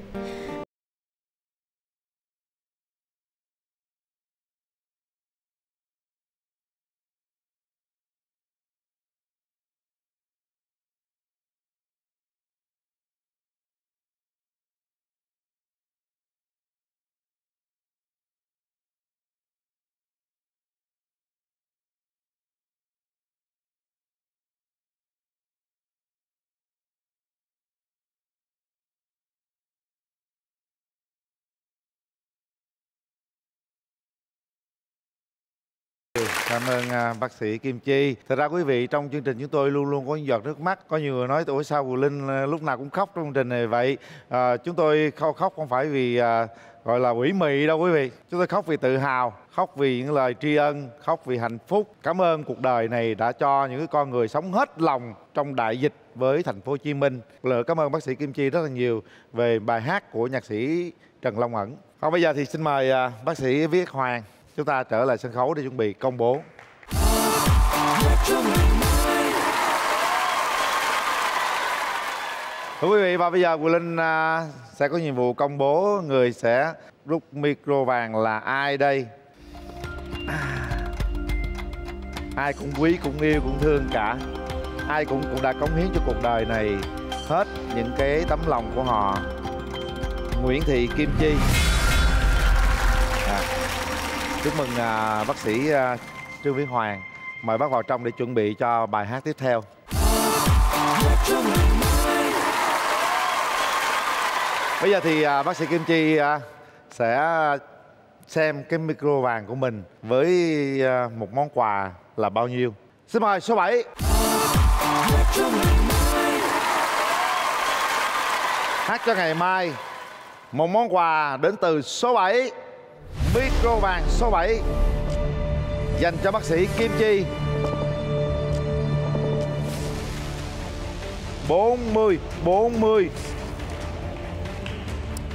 Cảm ơn à, bác sĩ Kim Chi. Thật ra quý vị trong chương trình chúng tôi luôn luôn có những giọt nước mắt. Có nhiều người nói tuổi sao Quỳ Linh à, lúc nào cũng khóc trong chương trình này vậy. À, chúng tôi khóc khóc không phải vì à, gọi là quỷ mị đâu quý vị. Chúng tôi khóc vì tự hào, khóc vì những lời tri ân, khóc vì hạnh phúc. Cảm ơn cuộc đời này đã cho những cái con người sống hết lòng trong đại dịch với thành phố Hồ Chí Minh. Lời cảm ơn bác sĩ Kim Chi rất là nhiều về bài hát của nhạc sĩ Trần Long Ẩn. Còn bây giờ thì xin mời à, bác sĩ Viết Hoàng chúng ta trở lại sân khấu để chuẩn bị công bố. Thưa quý vị, và bây giờ Quỳ Linh à, sẽ có nhiệm vụ công bố. Người sẽ rút micro vàng là ai đây? À, ai cũng quý, cũng yêu, cũng thương cả. Ai cũng cũng đã cống hiến cho cuộc đời này. Hết những cái tấm lòng của họ. Nguyễn Thị Kim Chi chúc mừng à, bác sĩ à, Trương Vĩ Hoàng. Mời bác vào trong để chuẩn bị cho bài hát tiếp theo. Bây giờ thì à, bác sĩ Kim Chi à, sẽ xem cái micro vàng của mình với à, một món quà là bao nhiêu. Xin mời số 7 hát cho ngày mai một món quà đến từ số 7 micro vàng số 7 dành cho bác sĩ Kim Chi 40 40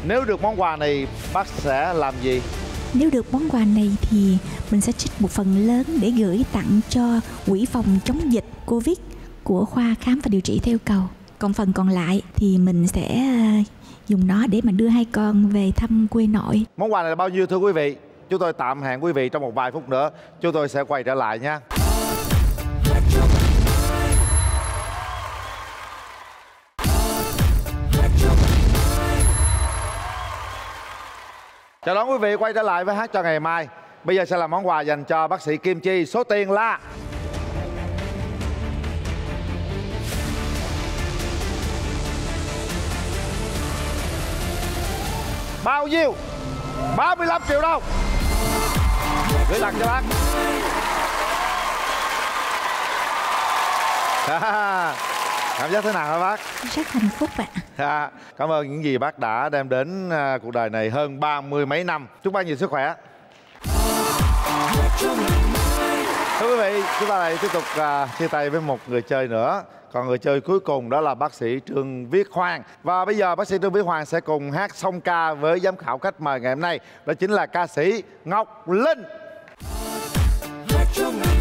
Nếu được món quà này, bác sẽ làm gì? Nếu được món quà này thì mình sẽ trích một phần lớn để gửi tặng cho quỹ phòng chống dịch Covid của khoa khám và điều trị theo cầu. Còn phần còn lại thì mình sẽ dùng nó để mà đưa hai con về thăm quê nội. Món quà này là bao nhiêu thưa quý vị? Chúng tôi tạm hẹn quý vị trong một vài phút nữa Chúng tôi sẽ quay trở lại nha Chào đón quý vị quay trở lại với hát cho ngày mai Bây giờ sẽ là món quà dành cho bác sĩ Kim Chi Số tiền là Bao nhiêu 35 triệu đồng Gửi tặng cho bác à, [laughs] Cảm giác thế nào hả bác? Rất hạnh phúc ạ. À, cảm ơn những gì bác đã đem đến à, cuộc đời này hơn ba mươi mấy năm. Chúc bác nhiều sức khỏe. Thưa quý vị, chúng ta lại tiếp tục à, chia tay với một người chơi nữa. Còn người chơi cuối cùng đó là bác sĩ Trương Viết Hoàng. Và bây giờ bác sĩ Trương Viết Hoàng sẽ cùng hát song ca với giám khảo khách mời ngày hôm nay. Đó chính là ca sĩ Ngọc Linh. ta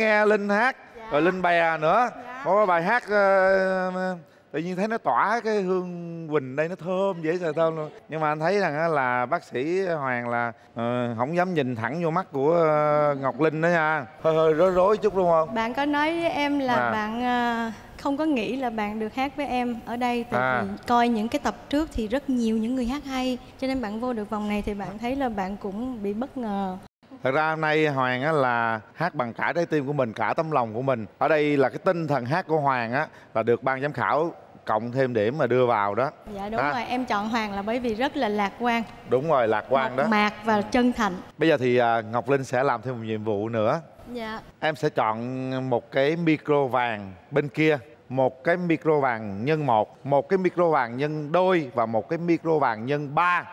nghe linh hát. Rồi linh bè nữa. Có cái bài hát ờ, tự nhiên thấy nó tỏa cái hương quỳnh đây nó thơm dễ sợ thơm luôn. Nhưng mà anh thấy rằng là bác sĩ hoàng là ờ, không dám nhìn thẳng vô mắt của ờ, ngọc linh đó nha. Hơi hơi rối rối chút đúng không? Bạn có nói với em là À. bạn à, không có nghĩ là bạn được hát với em ở đây tại À. vì coi những cái tập trước thì rất nhiều những người hát hay. Cho nên bạn vô được vòng này thì bạn thấy là bạn cũng bị bất ngờ thật ra hôm nay hoàng á là hát bằng cả trái tim của mình cả tấm lòng của mình. Ở đây là cái tinh thần hát của hoàng á là được ban giám khảo cộng thêm điểm mà đưa vào đó. Dạ đúng À. rồi em chọn hoàng là bởi vì rất là lạc quan. Đúng rồi lạc quan đó. mạc và chân thành. Bây giờ thì à, ngọc linh sẽ làm thêm một nhiệm vụ nữa. Dạ. Em sẽ chọn một cái micro vàng bên kia một cái micro vàng nhân một một cái micro vàng nhân đôi và một cái micro vàng nhân ba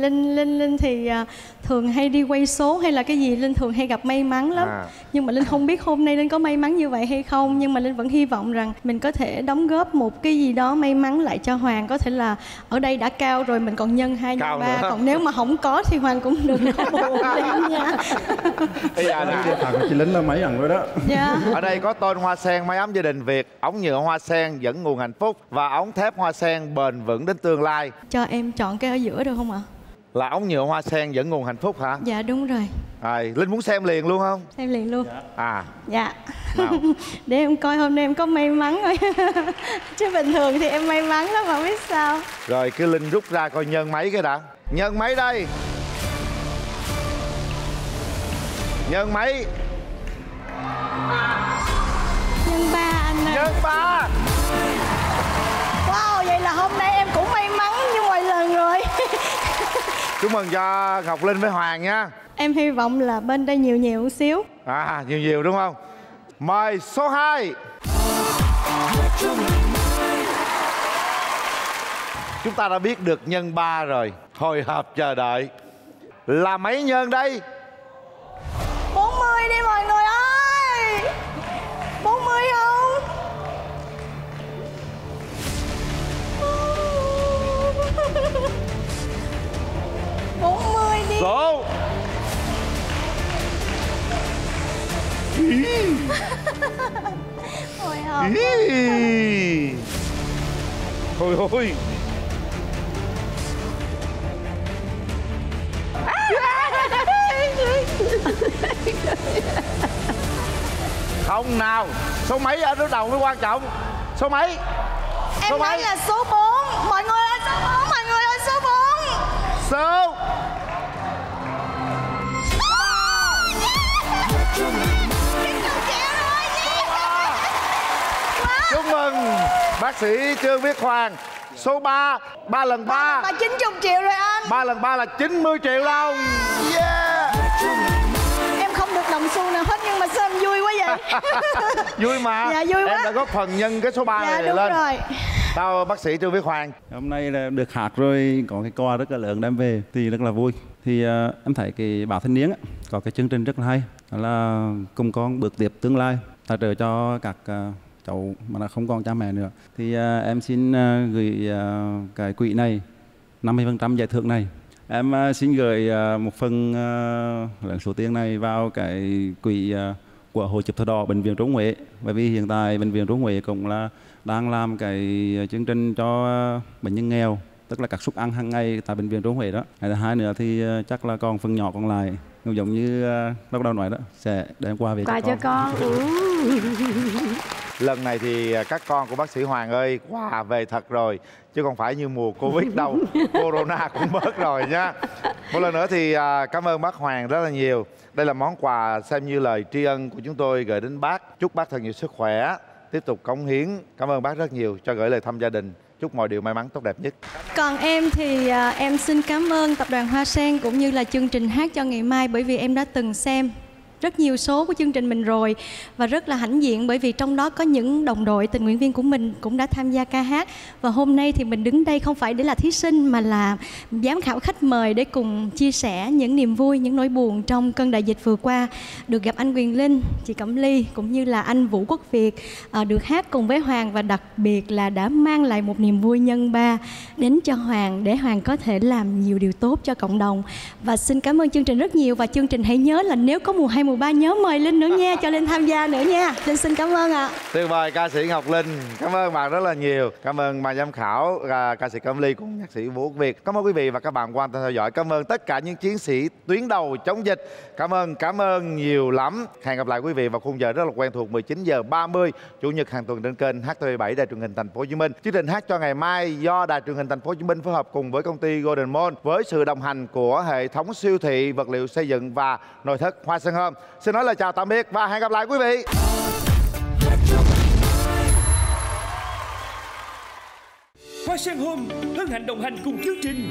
linh linh linh thì à, thường hay đi quay số hay là cái gì? Linh thường hay gặp may mắn lắm. À. nhưng mà linh không biết hôm nay linh có may mắn như vậy hay không nhưng mà linh vẫn hy vọng rằng mình có thể đóng góp một cái gì đó may mắn lại cho hoàng. Có thể là ở đây đã cao rồi mình còn nhân hai nhân ba. còn nếu mà không có thì hoàng cũng đừng có [laughs] buồn nha. Bây giờ nè. Điện thoại của chị lính là mấy lần rồi đó. Dạ. Ở đây có tôn hoa sen máy ấm gia đình việt ống nhựa hoa sen dẫn nguồn hạnh phúc và ống thép hoa sen bền vững đến tương lai. Cho em chọn cái ở giữa được không ạ? Là ống nhựa hoa sen dẫn nguồn hạnh phúc hả? Dạ đúng rồi. Rồi linh muốn xem liền luôn không? Xem liền luôn. À. Dạ. [laughs] Để em coi hôm nay em có may mắn thôi [laughs] chứ bình thường thì em may mắn lắm mà biết sao. Rồi cái linh rút ra coi nhân mấy cái đã. Nhân mấy đây. Nhân mấy. Nhân ba anh ơi. Nhân ba. Wow vậy là hôm nay em cũng may mắn như mọi lần rồi chúc mừng cho ngọc linh với hoàng nha. Em hy vọng là bên đây nhiều nhiều một xíu. À nhiều nhiều đúng không? Mời số 2 chúng ta đã biết được nhân ba rồi. Hồi hộp chờ đợi. Là mấy nhân đây? 40 đi mọi người số hồi hộp. Thôi thôi. Không nào. Số mấy ở đối đầu mới quan trọng? Số mấy? Em số nói mấy? là số 4 mọi người ơi số 4 mọi người ơi số 4 Số Chúc mừng bác sĩ Trương Viết Hoàng. Số 3 3 lần 3 mà 90 triệu rồi anh. 3 lần 3 là 90 triệu đồng. Yeah. Em không được đồng xu nào hết nhưng mà sao em vui quá vậy. [laughs] Vui mà. Dạ, vui quá. Em đã góp phần nhân cái số 3 dạ này đúng lên. rồi. Tao bác sĩ Trương Viết Hoàng. Hôm nay là được hát rồi có cái quà rất là lớn đem về thì rất là vui. Thì uh, em thấy cái báo thanh niên á, có cái chương trình rất là hay. Đó là cùng con bước tiếp tương lai tài trợ cho các uh, cháu mà là không còn cha mẹ nữa thì uh, em xin uh, gửi uh, cái quỹ này 50% giải thưởng này Em à, xin gửi à, một phần à, lượng số tiền này vào cái quỹ à, của Hội chụp thập đỏ bệnh viện Trung Huế bởi vì hiện tại bệnh viện Trung Huế cũng là đang làm cái chương trình cho à, bệnh nhân nghèo tức là các suất ăn hàng ngày tại bệnh viện Trung Huế đó. Thứ hai nữa thì à, chắc là còn phần nhỏ còn lại giống như à, lúc đầu nói đó sẽ đem qua về quà cho con ừ. [laughs] [laughs] lần này thì à, các con của bác sĩ Hoàng ơi quà về thật rồi chứ không phải như mùa Covid [laughs] đâu Corona cũng bớt rồi nhá một lần nữa thì à, cảm ơn bác Hoàng rất là nhiều. Đây là món quà xem như lời tri ân của chúng tôi gửi đến bác. Chúc bác thật nhiều sức khỏe tiếp tục cống hiến. Cảm ơn bác rất nhiều cho gửi lời thăm gia đình. Chúc mọi điều may mắn tốt đẹp nhất. Còn em thì à, em xin cảm ơn tập đoàn Hoa Sen cũng như là chương trình hát cho ngày mai bởi vì em đã từng xem rất nhiều số của chương trình mình rồi và rất là hãnh diện bởi vì trong đó có những đồng đội tình nguyện viên của mình cũng đã tham gia ca hát. Và hôm nay thì mình đứng đây không phải để là thí sinh mà là giám khảo khách mời để cùng chia sẻ những niềm vui những nỗi buồn trong cơn đại dịch vừa qua. Được gặp anh Quyền Linh chị Cẩm Ly cũng như là anh Vũ Quốc Việt à, được hát cùng với Hoàng và đặc biệt là đã mang lại một niềm vui nhân ba đến cho Hoàng để Hoàng có thể làm nhiều điều tốt cho cộng đồng. Và xin cảm ơn chương trình rất nhiều và chương trình hãy nhớ là nếu có mùa hai mùa mùa 3 nhớ mời Linh nữa nha cho Linh tham gia nữa nha. Linh xin cảm ơn ạ. Tuyệt vời ca sĩ Ngọc Linh. Cảm ơn bạn rất là nhiều. Cảm ơn ban giám khảo à, ca sĩ Cẩm Ly cùng nhạc sĩ Vũ Quốc Việt. Cảm ơn quý vị và các bạn quan tâm theo dõi. Cảm ơn tất cả những chiến sĩ tuyến đầu chống dịch. Cảm ơn cảm ơn nhiều lắm. Hẹn gặp lại quý vị vào khung giờ rất là quen thuộc 19 giờ 30 chủ nhật hàng tuần trên kênh HTV7 đài truyền hình thành phố Hồ Chí Minh. Chương trình hát cho ngày mai do đài truyền hình thành phố Hồ Chí Minh phối hợp cùng với công ty Golden Mall với sự đồng hành của hệ thống siêu thị vật liệu xây dựng và nội thất Hoa Sơn Hôm xin nói lời chào tạm biệt và hẹn gặp lại quý vị. Hoa Sen Home hân hạnh đồng hành cùng chương trình.